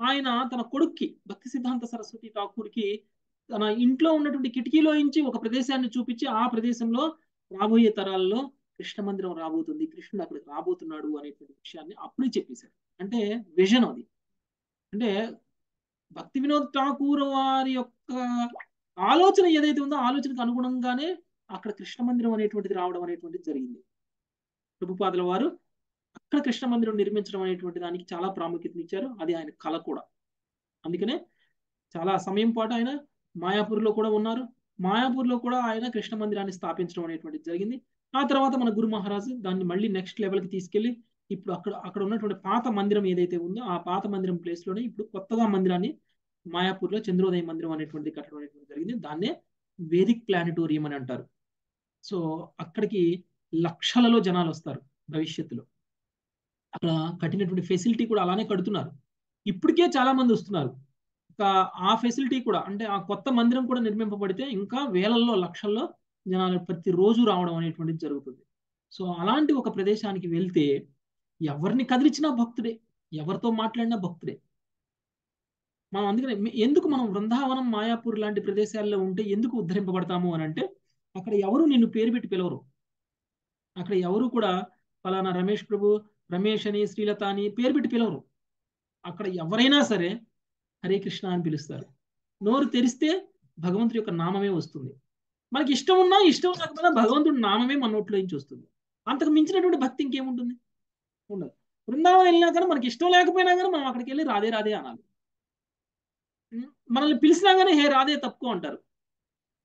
ఆయన తన కొడుక్కి భక్తి సిద్ధాంత సరస్వతి ఠాకూర్కి తన ఇంట్లో ఉన్నటువంటి కిటికీలోంచి ఒక ప్రదేశాన్ని చూపించి ఆ ప్రదేశంలో రాబోయే తరాల్లో కృష్ణ మందిరం రాబోతుంది కృష్ణుడు అక్కడికి రాబోతున్నాడు అనేటువంటి విషయాన్ని అప్పుడే చెప్పేశాడు. అంటే విజన్ అది. అంటే భక్తి వినోద్ ఠాకూర్ వారి యొక్క ఆలోచన ఏదైతే ఉందో ఆలోచనకు అనుగుణంగానే అక్కడ కృష్ణ మందిరం అనేటువంటిది రావడం అనేటువంటిది జరిగింది. ప్రభుపాదుల వారు అక్కడ కృష్ణ మందిరం నిర్మించడం అనేటువంటి దానికి చాలా ప్రాముఖ్యతనిచ్చారు. అది ఆయన కళ కూడా. అందుకనే చాలా సమయం పాటు ఆయన మాయాపూర్లో కూడా ఉన్నారు. మాయాపూర్లో కూడా ఆయన కృష్ణ మందిరాన్ని స్థాపించడం అనేటువంటిది జరిగింది. ఆ తర్వాత మన గురు మహారాజు దాన్ని మళ్ళీ నెక్స్ట్ లెవెల్కి తీసుకెళ్ళి ఇప్పుడు అక్కడ అక్కడ ఉన్నటువంటి పాత మందిరం ఏదైతే ఉందో ఆ పాత మందిరం ప్లేస్లోనే ఇప్పుడు కొత్తగా మందిరాన్ని మాయాపూర్లో చంద్రోదయ మందిరం అనేటువంటిది కట్టడం అనేటువంటి జరిగింది. దాన్నే వేదిక్ ప్లానిటోరియం అని అంటారు. సో అక్కడికి లక్షలలో జనాలు వస్తారు భవిష్యత్తులో. అక్కడ కట్టినటువంటి ఫెసిలిటీ కూడా అలానే కడుతున్నారు. ఇప్పటికే చాలా మంది వస్తున్నారు. ఆ ఫెసిలిటీ కూడా అంటే ఆ కొత్త మందిరం కూడా నిర్మింపబడితే ఇంకా వేలల్లో లక్షల్లో జనాలు ప్రతిరోజు రావడం అనేటువంటిది జరుగుతుంది. సో అలాంటి ఒక ప్రదేశానికి వెళ్తే ఎవరిని కదిలించినా భక్తుడే ఎవరితో మాట్లాడినా భక్తుడే. మనం అందుకనే ఎందుకు మనం వృందావనం మాయాపూర్ లాంటి ప్రదేశాల్లో ఉంటే ఎందుకు ఉద్ధరింపబడతాము అని అంటే అక్కడ ఎవరు నిన్ను పేరు పెట్టి పిలవరు. అక్కడ ఎవరు కూడా ఫలానా రమేష్ ప్రభు రమేష్ అని శ్రీలత అని పేరు పెట్టి పిలవరు. అక్కడ ఎవరైనా సరే హరే కృష్ణ అని పిలుస్తారు. నోరు తెరిస్తే భగవంతుడి యొక్క నామమే వస్తుంది. మనకి ఇష్టం ఉన్నా ఇష్టం లేకపోయినా భగవంతుడి నామమే మన నోట్లో నుంచి వస్తుంది. అంతకు మించినటువంటి భక్తి ఇంకేముంటుంది? ఉండదు. బృందావనం వెళ్ళినా కానీ మనకి ఇష్టం లేకపోయినా కానీ మనం అక్కడికి వెళ్ళి రాదే రాదే అనాలి. మనల్ని పిలిచినా కానీ హే రాదే తప్పుకో అంటారు.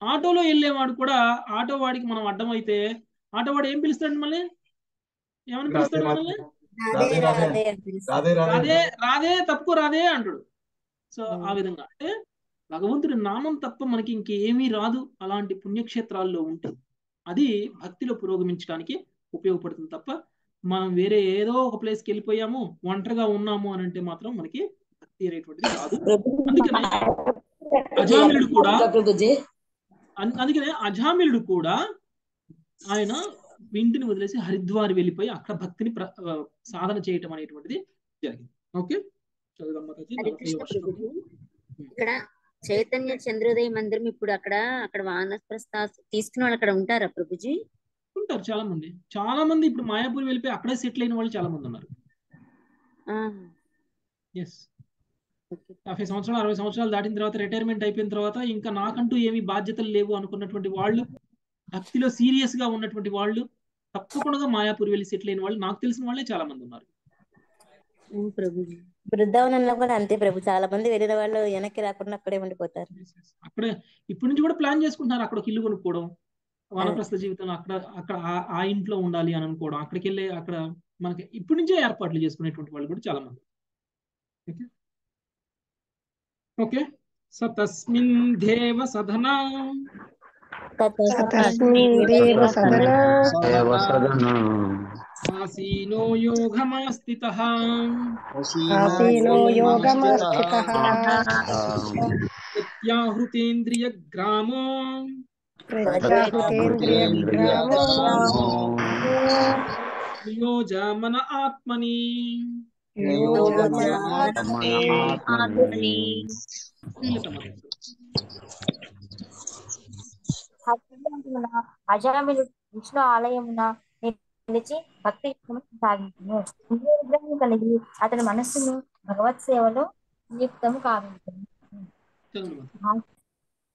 ఆటోలో వెళ్ళేవాడు కూడా ఆటో వాడికి మనం అడ్డం అయితే ఆటో వాడు ఏం పిలుస్తాడు మళ్ళీ? ఏమని పిలుస్తాడు మనల్ని? రాదే రాదే తప్పుకో రాదే అంటాడు. సో ఆ విధంగా. అంటే భగవంతుడి నామం తప్ప మనకి ఇంకేమీ రాదు. అలాంటి పుణ్యక్షేత్రాల్లో ఉంటుంది అది భక్తిలో పురోగమించడానికి ఉపయోగపడుతుంది తప్ప మనం వేరే ఏదో ఒక ప్లేస్కి వెళ్ళిపోయాము ఒంటరిగా ఉన్నాము అని అంటే మాత్రం మనకి భక్తి అనేటువంటిది రాదు. అందుకనే అజామిలుడు కూడా అందుకనే అజామిలుడు కూడా ఆయన ఇంటిని వదిలేసి హరిద్వార్ వెళ్ళిపోయి అక్కడ భక్తిని సాధన చేయటం అనేటువంటిది జరిగింది. ఓకే? ఇక్కడ చైతన్య చంద్రోదయ మందిరం ఇప్పుడు అక్కడ అక్కడ వానప్రస్థ తీసుకున్న వాళ్ళు అక్కడ ఉంటారా ప్రభుజీ? ఉంటారు చాలా మంది చాలా మంది ఇప్పుడు మాయాపూర్ వెళ్ళిపోయి అక్కడే సెటిల్ అయిన వాళ్ళు చాలా మంది ఉన్నారు ఎస్ యాభై సంవత్సరాలు అరవై సంవత్సరాలు దాటిన తర్వాత రిటైర్మెంట్ అయిపోయిన తర్వాత ఇంకా నాకంటూ ఏమి బాధ్యతలు లేవు అనుకున్నటువంటి వాళ్ళు భక్తిలో సీరియస్గా ఉన్నటువంటి వాళ్ళు తప్పకుండా మాయాపూర్ వెళ్ళి సెటిల్ అయిన వాళ్ళు నాకు తెలిసిన వాళ్ళే చాలా మంది ఉన్నారు బృందావనంలో కూడా అంతే ప్రభు. చాలా మంది వెళ్ళిన వాళ్ళు వెనక్కి రాకుండా అక్కడే ఉండిపోతారు. అక్కడే ఇప్పటి నుంచి కూడా ప్లాన్ చేసుకుంటున్నారు అక్కడ ఒక ఇల్లు కొనుక్కోవడం. వానప్రస్థ జీవితంలో అక్కడ అక్కడ ఆ ఇంట్లో ఉండాలి అని అనుకోవడం. అక్కడికి వెళ్ళి అక్కడ మనకి ఇప్పటి నుంచే ఏర్పాట్లు చేసుకునేటువంటి వాళ్ళు కూడా చాలా మంది ఓకే? ఓకే స తస్మిన్ దేవ సదనా ఆసీనో యోగమాస్థితః ఆసీనో యోగమాస్థితః ప్రత్యాహృతేంద్రియ గ్రామో ప్రజాపతేంద్రియగ్రామో నియోజ మన ఆత్మని అజామిలు విష్ణు ఆలయమున నిలిచి భక్తి సాగించును. విగ్రహం కలిగి అతని మనస్సును భగవత్ సేవలో నియుక్తము కావించను.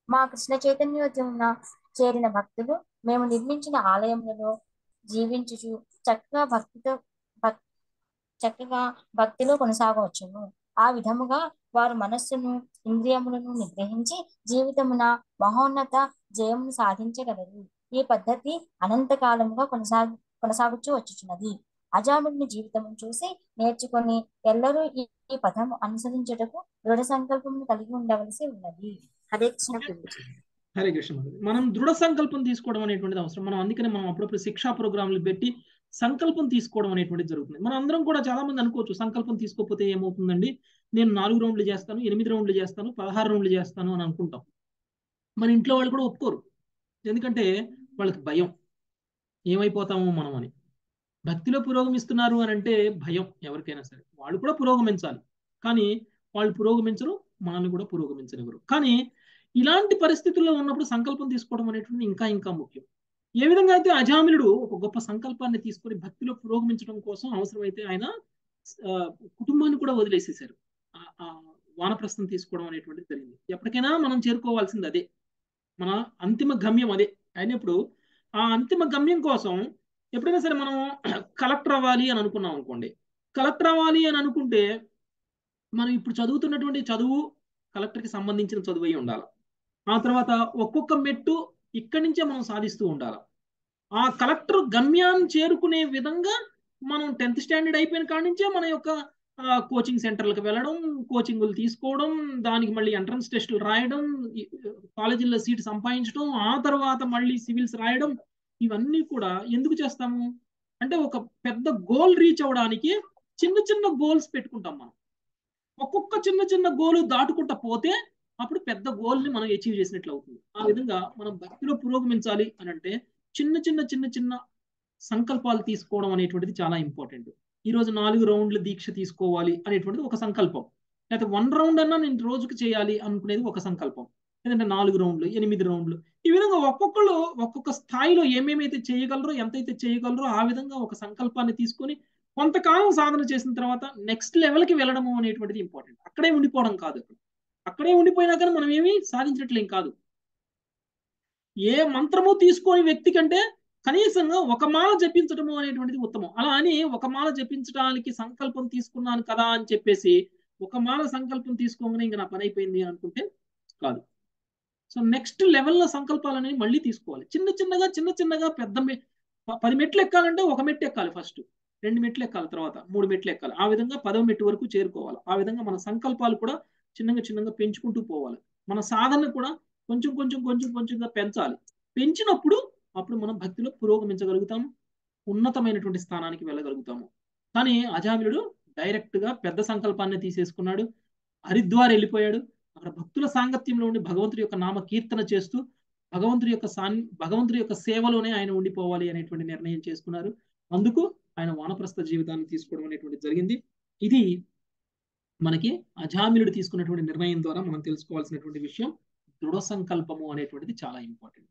మా కృష్ణ చైతన్యోద్యమున చేరిన భక్తులు మేము నిర్మించిన ఆలయములలో జీవించుచు చక్కగా భక్తితో చక్కగా భక్తిలో కొనసాగవచ్చును. ఆ విధముగా వారు మనస్సును ఇంద్రియములను నిగ్రహించి జీవితమున మహోన్నత జయమును సాధించగలరు. ఈ పద్ధతి అనంతకాలముగా కొనసాగు కొనసాగుచూ వచ్చుచున్నది. అజాముడిని జీవితం చూసి నేర్చుకొని ఎల్లరూ ఈ పదం అనుసరించుటకు దృఢ సంకల్పం కలిగి ఉండవలసి ఉన్నది. హరే కృష్ణ హరే కృష్ణ. మనం దృఢ సంకల్పం తీసుకోవడం అనేటువంటిది అవసరం. మనం అందుకనే మనం అప్పుడప్పుడు శిక్షా ప్రోగ్రాంలు పెట్టి సంకల్పం తీసుకోవడం అనేటువంటిది జరుగుతుంది. మనం అందరం కూడా చాలా మంది అనుకోవచ్చు సంకల్పం తీసుకోకపోతే ఏమవుతుందండి? నేను నాలుగు రౌండ్లు చేస్తాను ఎనిమిది రౌండ్లు చేస్తాను పదహారు రౌండ్లు చేస్తాను అని అనుకుంటాం. మన ఇంట్లో వాళ్ళు కూడా ఒప్పుకోరు. ఎందుకంటే వాళ్ళకి భయం. ఏమైపోతామో మనం అని భక్తిలో పురోగమిస్తున్నారు అని అంటే భయం ఎవరికైనా సరే. వాళ్ళు కూడా పురోగమించాలి. కానీ వాళ్ళు పురోగమించరు మనల్ని కూడా పురోగమించనివ్వరు. కానీ ఇలాంటి పరిస్థితుల్లో ఉన్నప్పుడు సంకల్పం తీసుకోవడం అనేటువంటి ఇంకా ఇంకా ముఖ్యం. ఏ విధంగా అయితే అజామిలుడు ఒక గొప్ప సంకల్పాన్ని తీసుకొని భక్తిలో పురోగమించడం కోసం అవసరమైతే ఆయన కుటుంబాన్ని కూడా వదిలేసేశారు. వానప్రస్థం తీసుకోవడం అనేటువంటిది జరిగింది. ఎప్పటికైనా మనం చేరుకోవాల్సింది అదే. మన అంతిమ గమ్యం అదే. అయినప్పుడు ఆ అంతిమ గమ్యం కోసం ఎప్పుడైనా సరే మనం కలెక్టర్ అవ్వాలి అని అనుకున్నాం అనుకోండి. కలెక్టర్ అవ్వాలి అని అనుకుంటే మనం ఇప్పుడు చదువుతున్నటువంటి చదువు కలెక్టర్కి సంబంధించిన చదువు అయి ఉండాలి. ఆ తర్వాత ఒక్కొక్క మెట్టు ఇక్కడి నుంచే మనం సాధిస్తూ ఉండాలి. ఆ కలెక్టర్ గమ్యాన్ని చేరుకునే విధంగా మనం టెన్త్ స్టాండర్డ్ అయిపోయిన కాడి నుంచే మన యొక్క కోచింగ్ సెంటర్లకు వెళ్ళడం కోచింగ్లు తీసుకోవడం దానికి మళ్ళీ ఎంట్రన్స్ టెస్టులు రాయడం కాలేజీల్లో సీట్ సంపాదించడం ఆ తర్వాత మళ్ళీ సివిల్స్ రాయడం ఇవన్నీ కూడా ఎందుకు చేస్తాము? అంటే ఒక పెద్ద గోల్ రీచ్ అవ్వడానికి చిన్న చిన్న గోల్స్ పెట్టుకుంటాం మనం. ఒక్కొక్క చిన్న చిన్న గోల్ దాటుకుంటా పోతే అప్పుడు పెద్ద గోల్ని మనం అచీవ్ చేసినట్లు అవుతుంది. ఆ విధంగా మనం భక్తిలో పురోగమించాలి అని అంటే చిన్న చిన్న చిన్న చిన్న సంకల్పాలు తీసుకోవడం అనేటువంటిది చాలా ఇంపార్టెంట్ ఈ రోజు నాలుగు రౌండ్ల దీక్ష తీసుకోవాలి అనేటువంటిది ఒక సంకల్పం. లేకపోతే వన్ రౌండ్ అన్నా నేను రోజుకి చేయాలి అనుకునేది ఒక సంకల్పం. లేదంటే నాలుగు రౌండ్లు ఎనిమిది రౌండ్లు. ఈ విధంగా ఒక్కొక్కళ్ళు ఒక్కొక్క స్థాయిలో ఏమేమైతే చేయగలరో ఎంతైతే చేయగలరో ఆ విధంగా ఒక సంకల్పాన్ని తీసుకొని కొంతకాలం సాధన చేసిన తర్వాత నెక్స్ట్ లెవెల్కి వెళ్ళడము అనేటువంటిది ఇంపార్టెంట్ అక్కడే ఉండిపోవడం కాదు అక్కడే ఉండిపోయినా కానీ మనం ఏమీ సాధించినట్లేం కాదు. ఏ మంత్రము తీసుకోని వ్యక్తి కంటే కనీసంగా ఒక మాల జపించడము అనేటువంటిది ఉత్తమం. అలా అని ఒక మాల జపించడానికి సంకల్పం తీసుకున్నాను కదా అని చెప్పేసి ఒక మాల సంకల్పం తీసుకోగానే ఇంకా నా పని అయిపోయింది అనుకుంటే కాదు. సో నెక్స్ట్ లెవెల్లో సంకల్పాలు అనేవి మళ్ళీ తీసుకోవాలి. చిన్న చిన్నగా చిన్న చిన్నగా పెద్ద పది మెట్లు ఎక్కాలంటే ఒక మెట్టు ఎక్కాలి ఫస్ట్. రెండు మెట్లు ఎక్కాలి తర్వాత. మూడు మెట్లు ఎక్కాలి. ఆ విధంగా పదవ మెట్టు వరకు చేరుకోవాలి. ఆ విధంగా మన సంకల్పాలు కూడా చిన్నగా చిన్నగా పెంచుకుంటూ పోవాలి. మన సాధన కూడా కొంచెం కొంచెం కొంచెం కొంచెంగా పెంచాలి. పెంచినప్పుడు అప్పుడు మనం భక్తిలో పురోగమించగలుగుతాం ఉన్నతమైనటువంటి స్థానానికి వెళ్ళగలుగుతాము. కానీ అజామిలుడు డైరెక్ట్గా పెద్ద సంకల్పాన్ని తీసేసుకున్నాడు. హరిద్వార్ వెళ్ళిపోయాడు. అక్కడ భక్తుల సాంగత్యంలో ఉండి భగవంతుడి యొక్క నామ కీర్తన చేస్తూ భగవంతుడి యొక్క సాన్ భగవంతుడి యొక్క సేవలోనే ఆయన ఉండిపోవాలి అనేటువంటి నిర్ణయం చేసుకున్నారు. అందుకు ఆయన వానప్రస్థ జీవితాన్ని తీసుకోవడం అనేటువంటి జరిగింది. ఇది మనకి అజామిలుడు తీసుకున్నటువంటి నిర్ణయం ద్వారా మనం తెలుసుకోవాల్సినటువంటి విషయం. దృఢ సంకల్పము అనేటువంటిది చాలా ఇంపార్టెంట్.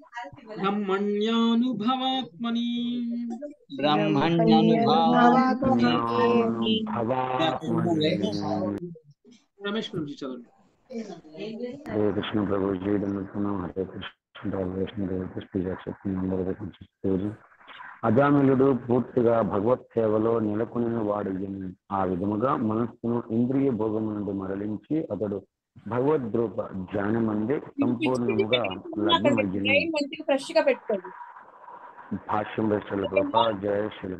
బ్రహ్మణ్యానుభవాత్మని వైష్ణవ అజామిలుడు పూర్తిగా భగవత్ సేవలో నెలకొనిన వాడు ఆ విధముగా మనస్సును ఇంద్రియ భోగం నుండి మరలించి అతడు భగవద్రూప ధ్యానమందే సంపూర్ణముగా లగ్నమయ్యింది ఫ్రెష్గా పెట్టుకోండి. భాష్యం శిలకృప జయ శ్రీ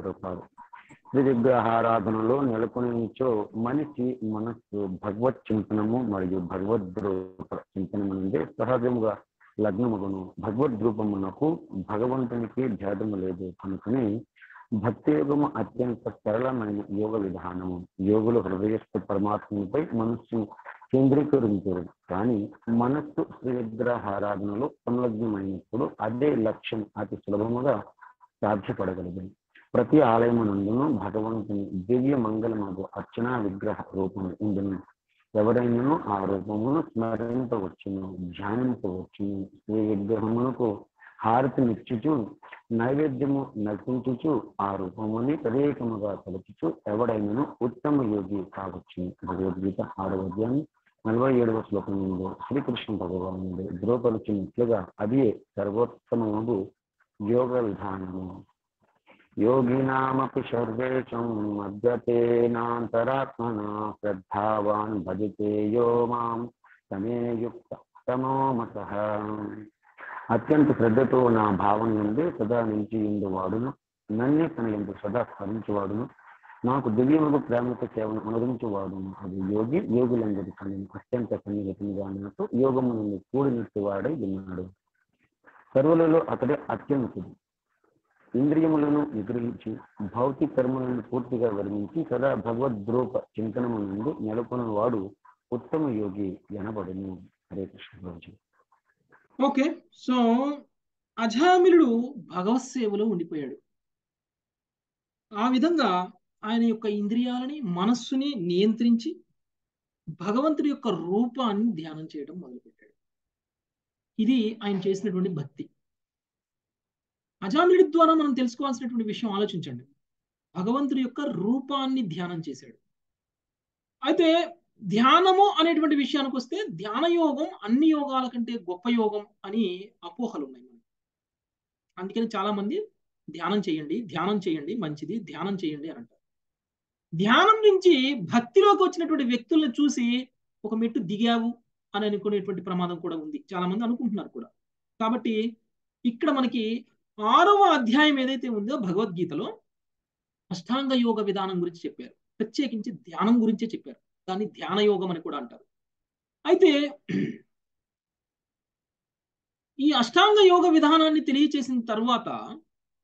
విగ్రహారాధనలో నెలకొనిచో మనిషి మనస్సు భగవత్ చింతనము మరియు భగవద్రూప చింతనము నుండి సహజముగా లగ్నముగును. భగవద్రూపమునకు భగవంతునికి భేదము లేదు కనుకని భక్తి యోగము అత్యంత సరళమైన యోగ విధానము. యోగులు హృదయస్థ పరమాత్మపై మనస్సును కేంద్రీకరించారు. కానీ మనస్సు శ్రీవిగ్రహారాధనలో సంలగ్నమైనప్పుడు అదే లక్ష్యం అతి సులభముగా సాధ్యపడగలదు. ప్రతి ఆలయమునందును భగవంతుని దివ్య మంగళమగు అర్చనా విగ్రహ రూపము ఉండును. ఎవరైనాను ఆ రూపమును స్మరింపవచ్చును ధ్యానింపవచ్చును. శ్రీ విగ్రహమునకు హారతినిచ్చుచు నైవేద్యము నర్పించుచు ఆ రూపముని ప్రత్యేకముగా తలచుచు ఎవడైనను ఉత్తమ యోగి కావచ్చు భగవద్గీత ఆరవ అధ్యాయం నలభై ఏడవ శ్లోకం నుండి శ్రీకృష్ణ భగవానుడు ధృవపరిచినట్లుగా అది సర్వోత్తమము యోగ విధానము. యోగినామపి సర్వేషం మద్యతేనాంతరాత్మన శ్రద్ధావాన్ భజతే యో మాం తమే యుక్త తమోమత అత్యంత శ్రద్ధతో నా భావన నుండి సదా నిలిచి వాడును నన్నే తన ఎందు సదా స్మరించేవాడును. నాకు దివ్యముగు ప్రేమతో సేవను అనుభవించువాడును అది యోగి యోగులందరి కన్ను అత్యంత సన్నిహితంగా నాకు యోగము నుండి కూడినట్టు వాడై ఉన్నాడు. సర్వులలో అతడే అత్యంతుడు ఇంద్రియములను నిగ్రహించి భౌతిక కర్మలను పూర్తిగా వర్ణించి సదా భగవద్రూప చింతనము నుండి నెలకొన్న వాడు ఉత్తమ యోగి ఎనబడును. హరే కృష్ణ ఓకే సో అజామిలుడు భగవత్ సేవలో ఉండిపోయాడు. ఆ విధంగా ఆయన యొక్క ఇంద్రియాలని మనస్సుని నియంత్రించి భగవంతుడి యొక్క రూపాన్ని ధ్యానం చేయడం మొదలుపెట్టాడు. ఇది ఆయన చేసినటువంటి భక్తి. అజామిడి ద్వారా మనం తెలుసుకోవాల్సినటువంటి విషయం ఆలోచించండి. భగవంతుడి యొక్క రూపాన్ని ధ్యానం చేశాడు. అయితే ధ్యానము అనేటువంటి విషయానికి వస్తే ధ్యాన యోగం అన్ని యోగాల కంటే గొప్ప యోగం అని అపోహలు ఉన్నాయి మనకి. అందుకని చాలా మంది ధ్యానం చేయండి ధ్యానం చేయండి మంచిది ధ్యానం చేయండి అని ధ్యానం నుంచి భక్తిలోకి వచ్చినటువంటి వ్యక్తులను చూసి ఒక మెట్టు దిగావు అని అనుకునేటువంటి ప్రమాదం కూడా ఉంది. చాలా మంది అనుకుంటున్నారు కూడా. కాబట్టి ఇక్కడ మనకి ఆరవ అధ్యాయం ఏదైతే ఉందో భగవద్గీతలో అష్టాంగ యోగ విధానం గురించి చెప్పారు. ప్రత్యేకించి ధ్యానం గురించే చెప్పారు. దాన్ని ధ్యాన యోగం అని కూడా అంటారు. అయితే ఈ అష్టాంగ యోగ విధానాన్ని తెలియచేసిన తర్వాత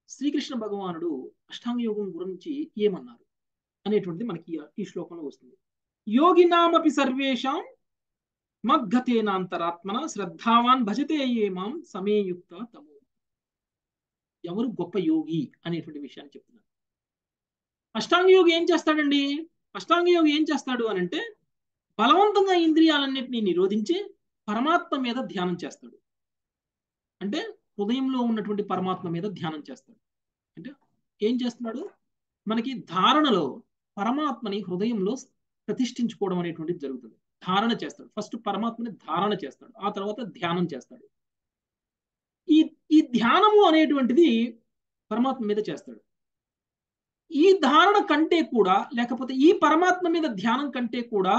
శ్రీకృష్ణ భగవానుడు అష్టాంగ యోగం గురించి ఏమన్నారు? అనేటువంటిది మనకి ఈ శ్లోకంలో వస్తుంది. యోగినామపి సర్వేషాం మగ్గతేనాంతరాత్మన శ్రద్ధావాన్ భజతే ఏమాం సమేయుక్త తమో. ఎవరు గొప్ప యోగి అనేటువంటి విషయాన్ని చెప్తున్నారు. అష్టాంగ యోగి ఏం చేస్తాడండి? అష్టాంగ యోగి ఏం చేస్తాడు అని అంటే బలవంతంగా ఇంద్రియాలన్నింటినీ నిరోధించి పరమాత్మ మీద ధ్యానం చేస్తాడు. అంటే హృదయంలో ఉన్నటువంటి పరమాత్మ మీద ధ్యానం చేస్తాడు. అంటే ఏం చేస్తున్నాడు? మనకి ధారణలో పరమాత్మని హృదయంలో ప్రతిష్ఠించుకోవడం అనేటువంటిది జరుగుతుంది. ధారణ చేస్తాడు. ఫస్ట్ పరమాత్మని ధారణ చేస్తాడు. ఆ తర్వాత ధ్యానం చేస్తాడు. ఈ ఈ ధ్యానము అనేటువంటిది పరమాత్మ మీద చేస్తాడు. ఈ ధారణ కంటే కూడా లేకపోతే ఈ పరమాత్మ మీద ధ్యానం కంటే కూడా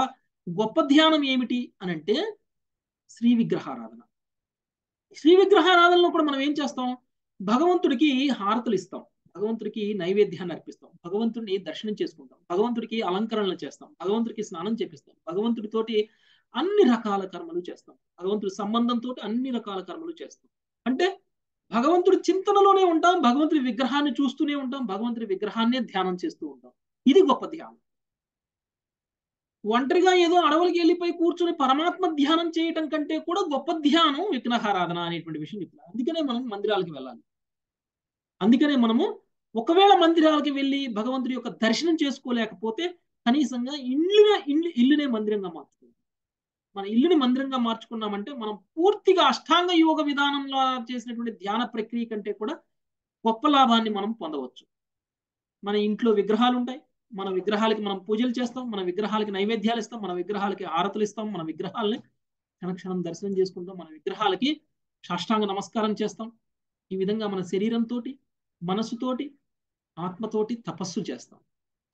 గొప్ప ధ్యానం ఏమిటి అని అంటే శ్రీ విగ్రహారాధన. శ్రీ విగ్రహారాధనలో కూడా మనం ఏం చేస్తాం? భగవంతుడికి హారతులు ఇస్తాం. భగవంతుడికి నైవేద్యాన్ని అర్పిస్తాం. భగవంతుడిని దర్శనం చేసుకుంటాం. భగవంతుడికి అలంకరణలు చేస్తాం. భగవంతుడికి స్నానం చేపిస్తాం. భగవంతుడితోటి అన్ని రకాల కర్మలు చేస్తాం. భగవంతుడి సంబంధంతో అన్ని రకాల కర్మలు చేస్తాం. అంటే భగవంతుడి చింతనలోనే ఉంటాం భగవంతుడి విగ్రహాన్ని చూస్తూనే ఉంటాం భగవంతుడి విగ్రహాన్నే ధ్యానం చేస్తూ ఉంటాం. ఇది గొప్ప ధ్యానం. ఒంటరిగా ఏదో అడవులకి వెళ్ళిపోయి కూర్చుని పరమాత్మ ధ్యానం చేయటం కంటే కూడా గొప్ప ధ్యానం విఘ్నహారాధన అనేటువంటి విషయం చెప్తున్నారు. అందుకనే మనం మందిరాలకి వెళ్ళాలి. అందుకనే మనము ఒకవేళ మందిరాలకి వెళ్ళి భగవంతుడి యొక్క దర్శనం చేసుకోలేకపోతే కనీసంగా ఇల్లుగా ఇల్లు ఇల్లునే మందిరంగా మార్చుకుంటాం మన ఇల్లుని మందిరంగా మార్చుకున్నామంటే మనం పూర్తిగా అష్టాంగ యోగ విధానంలో చేసినటువంటి ధ్యాన ప్రక్రియ కంటే కూడా గొప్ప లాభాన్ని మనం పొందవచ్చు. మన ఇంట్లో విగ్రహాలు ఉంటాయి. మన విగ్రహాలకి మనం పూజలు చేస్తాం. మన విగ్రహాలకి నైవేద్యాలు ఇస్తాం. మన విగ్రహాలకి ఆరతులు ఇస్తాం. మన విగ్రహాలని క్షణక్షణం దర్శనం చేసుకుంటాం. మన విగ్రహాలకి సాష్టాంగ నమస్కారం చేస్తాం. ఈ విధంగా మన శరీరంతో మనసుతోటి ఆత్మతోటి తపస్సు చేస్తాం.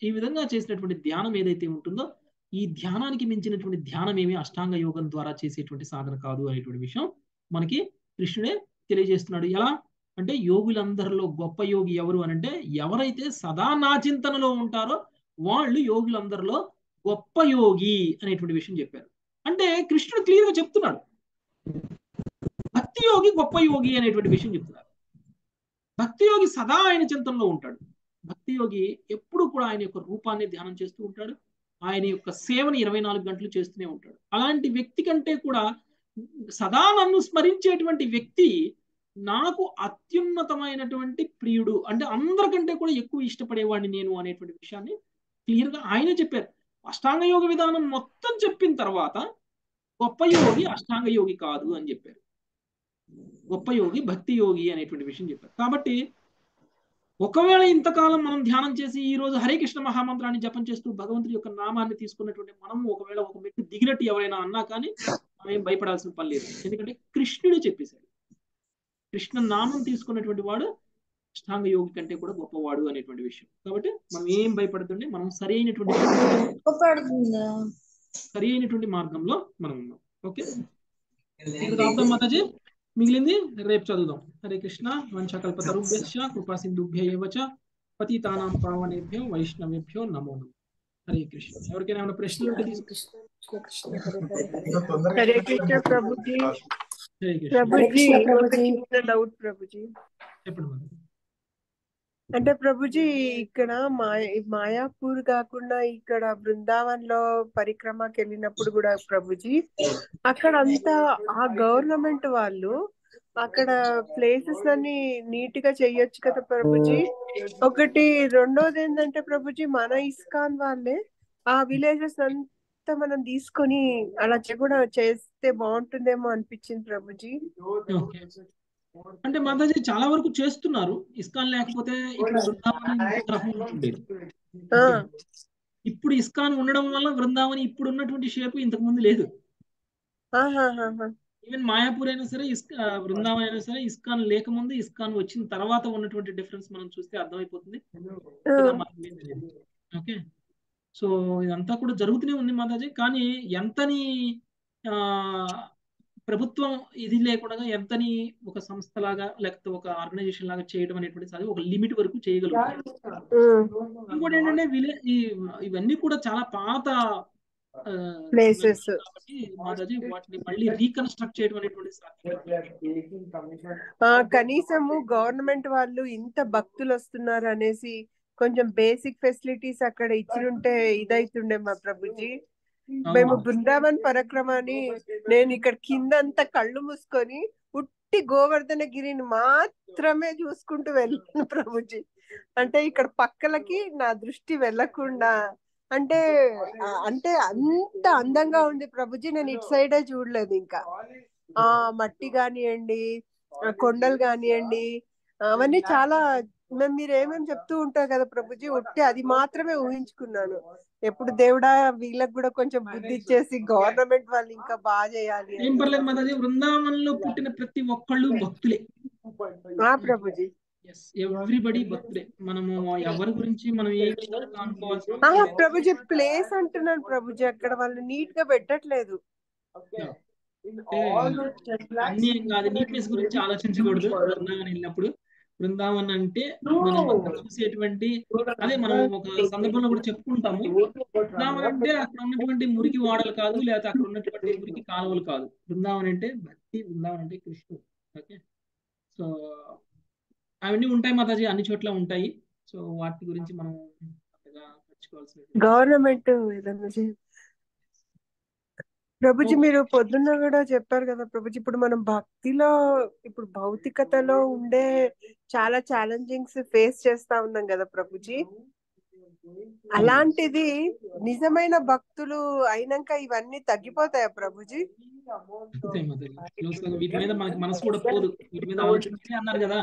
ఈ విధంగా చేసినటువంటి ధ్యానం ఏదైతే ఉంటుందో ఈ ధ్యానానికి మించినటువంటి ధ్యానం ఏమి అష్టాంగ యోగం ద్వారా చేసేటువంటి సాధన కాదు అనేటువంటి విషయం మనకి కృష్ణుడే తెలియజేస్తున్నాడు. ఎలా? అంటే యోగులందరిలో గొప్ప యోగి ఎవరు అని అంటే ఎవరైతే సదా నా చింతనలో ఉంటారో వాళ్ళు యోగులందరిలో గొప్ప యోగి అనేటువంటి విషయం చెప్పారు. అంటే కృష్ణుడు క్లియర్గా చెప్తున్నాడు. భక్తి యోగి గొప్ప యోగి అనేటువంటి విషయం చెప్తున్నారు భక్తియోగి సదా ఆయన చింతనలో ఉంటాడు. భక్తియోగి ఎప్పుడు కూడా ఆయన యొక్క రూపాన్ని ధ్యానం చేస్తూ ఉంటాడు. ఆయన యొక్క సేవని ఇరవై నాలుగు గంటలు చేస్తూనే ఉంటాడు. అలాంటి వ్యక్తి కంటే కూడా సదా నన్ను స్మరించేటువంటి వ్యక్తి నాకు అత్యున్నతమైనటువంటి ప్రియుడు. అంటే అందరికంటే కూడా ఎక్కువ ఇష్టపడేవాడిని నేను అనేటువంటి విషయాన్ని క్లియర్గా ఆయనే చెప్పారు. అష్టాంగ యోగ విధానం మొత్తం చెప్పిన తర్వాత గొప్ప యోగి అష్టాంగ యోగి కాదు అని చెప్పారు. గొప్ప యోగి భక్తి యోగి అనేటువంటి విషయం చెప్పారు. కాబట్టి ఒకవేళ ఇంతకాలం మనం ధ్యానం చేసి ఈ రోజు హరే కృష్ణ మహామంత్రాన్ని జపం చేస్తూ భగవంతుడి యొక్క నామాన్ని తీసుకున్నటువంటి మనం ఒకవేళ ఒక మెట్టు దిగినట్టు ఎవరైనా అన్నా కానీ మనం ఏం భయపడాల్సిన పని లేదు. ఎందుకంటే కృష్ణుడే చెప్పేశాడు. కృష్ణ నామం తీసుకున్నటువంటి వాడు అష్టాంగ యోగి కంటే కూడా గొప్పవాడు అనేటువంటి విషయం. కాబట్టి మనం ఏం భయపడుతుండే మనం సరి అయినటువంటి సరి అయినటువంటి మార్గంలో మనం ఉన్నాం. ఓకే? మాతాజీ? మిగిలింది రేపు చదువుదాం హరే కృష్ణ వంశకల్పతరుభ్యశ్చ కృపా సింధుభ్య ఏవచ పతితానాం పావనేభ్యో వైష్ణవేభ్యో నమో నమో హరే కృష్ణ ఎవరికైనా ఏమైనా ప్రశ్నలు ఉంటే హరే కృష్ణ ప్రభుజీ హరే కృష్ణ ప్రభుజీ కృష్ణ ఒక ప్రభుజీ. చిన్న డౌట్ ప్రభుజీ చెప్పండి మాతాజీ అంటే ప్రభుజీ ఇక్కడ మాయ మాయాపూర్ కాకుండా ఇక్కడ బృందావన్లో పరిక్రమకి వెళ్ళినప్పుడు కూడా ప్రభుజీ అక్కడ అంతా ఆ గవర్నమెంట్ వాళ్ళు అక్కడ ప్లేసెస్ అన్ని నీట్గా చెయ్యొచ్చు కదా ప్రభుజీ. ఒకటి రెండోది ఏంటంటే ప్రభుజీ మన ఇస్కాన్ వాళ్ళే ఆ విలేజెస్ అంతా మనం తీసుకొని అలా కూడా చేస్తే బాగుంటుందేమో అనిపించింది ప్రభుజీ. అంటే మాతాజీ చాలా వరకు చేస్తున్నారు. ఇస్కాన్ లేకపోతే ఇప్పుడు బృందావనం ఇంకో రకంగా ఉండేది. ఆ, ఓకే ఇప్పుడు ఇస్కాన్ ఉండడం వల్ల బృందావనం ఇప్పుడు ఉన్నటువంటి షేప్ ఇంతకు ముందు లేదు. ఈవెన్ మాయాపూర్ అయినా సరే ఇస్కా బృందావనం అయినా సరే ఇస్కాన్ లేకముందు ఇస్కాన్ వచ్చిన తర్వాత ఉన్నటువంటి డిఫరెన్స్ మనం చూస్తే అర్థమైపోతుంది. ఓకే. సో ఇదంతా కూడా జరుగుతూనే ఉంది మాతాజీ. కానీ ఎంతని ఆ ప్రభుత్వం ఇది లేకుండా ఎంతని ఒక సంస్థలాగా లేకపోతే ఒక ఆర్గనైజేషన్ లాగా చేయడం అనేటువంటిది అది ఒక లిమిట్ వరకు చేయగలుగుతారు. ఇంకోటి ఏంటంటే విలే ఇవన్నీ కూడా చాలా పాత ప్లేసెస్ మళ్ళీ రీకన్స్ట్రక్ట్ చేయడం సాధ్యం కనీసము గవర్నమెంట్ వాళ్ళు ఇంత భక్తులు వస్తున్నారు అనేసి కొంచెం బేసిక్ ఫెసిలిటీస్ అక్కడ ఇచ్చినుంటే ఇదైతుండే మా ప్రభుజీ. మేము బృందావన్ పరిక్రమని నేను ఇక్కడ కింద అంతా కళ్ళు మూసుకొని ఉట్టి గోవర్ధన గిరిని మాత్రమే చూసుకుంటూ వెళ్ళాను ప్రభుజీ. అంటే ఇక్కడ పక్కలకి నా దృష్టి వెళ్ళకుండా అంటే అంటే అంత అందంగా ఉంది ప్రభుజీ. నేను ఇటు సైడే చూడలేదు ఇంకా. ఆ మట్టి కానివ్వండి కొండలు కానివ్వండి అవన్నీ చాలా మీరు ఏమేమి చెప్తూ ఉంటారు కదా ప్రభుజీ ఉట్టి అది మాత్రమే ఊహించుకున్నాను. ఎప్పుడు దేవుడా వీళ్ళకి కూడా కొంచెం బుద్ధి ఇచ్చేసి గవర్నమెంట్ వాళ్ళు ఇంకా బాగా చేయాలి ఏం పర్లేదు మాతాజీ బృందావనంలో పుట్టిన ప్రతి ఒక్కళ్ళు భక్తులే. ఆ ప్రభుజీ. ఎవ్రీబడి భక్తులే. మనము ఎవరి గురించి మనం లేదు ప్రభుజీ ప్లేస్ అంటున్నాను ప్రభుజీ. అక్కడ వాళ్ళు నీట్గా పెట్టట్లేదు అన్ని కాదు నీట్నెస్ గురించి ఆలోచించకూడదు. బృందావనం వెళ్ళినప్పుడు. బృందావనం అంటే మనం చూసేటువంటి అదే మనం ఒక సందర్భంలో కూడా చెప్పుకుంటాము. బృందావనం అంటే అక్కడ ఉన్నటువంటి మురికి వాడలు కాదు లేకపోతే అక్కడ ఉన్నటువంటి మురికి కాలువలు కాదు. బృందావనం అంటే భక్తి బృందావనం అంటే కృష్ణుడు. ఓకే? సో అవన్నీ ఉంటాయి మాతాజీ అన్ని చోట్ల ఉంటాయి. సో వాటి గురించి మనం గవర్నమెంట్ ప్రభుజీ మీరు పొద్దున్న కూడా చెప్పారు కదా ప్రభుజీ ఇప్పుడు మనం భక్తిలో ఇప్పుడు భౌతికతలో ఉండే చాలా ఛాలెంజింగ్స్ ఫేస్ చేస్తా ఉన్నాం కదా ప్రభుజీ. అలాంటిది నిజమైన భక్తులు అయినాక ఇవన్నీ తగ్గిపోతాయా ప్రభుజీ? వీటి మీద మనకి మనసు కూడా పోదు. వీటి మీద ఆలోచించి అన్నారు కదా.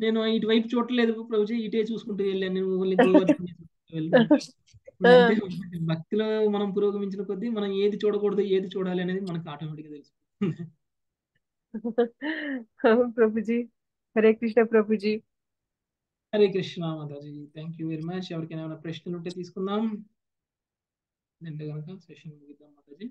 నేను ఇటువైపు చూడలేదు ప్రభుజీ. ఇటే చూసుకుంటూ వెళ్ళాను. భక్తిలో మనం పురోగమించిన కొద్దీ మనం ఏది చూడకూడదు ఏది చూడాలి అనేది మనకు ఆటోమేటిక్గా తెలుసు. Prabhuji. Hare Krishna Prabhuji. Hare Krishna Mataji. Thank you very much ఎవరికైనా ఏమైనా ప్రశ్నలు ఉంటే తీసుకుందాం. అంటే కనుక సెషన్ ముగిద్దాం మాతాజీ.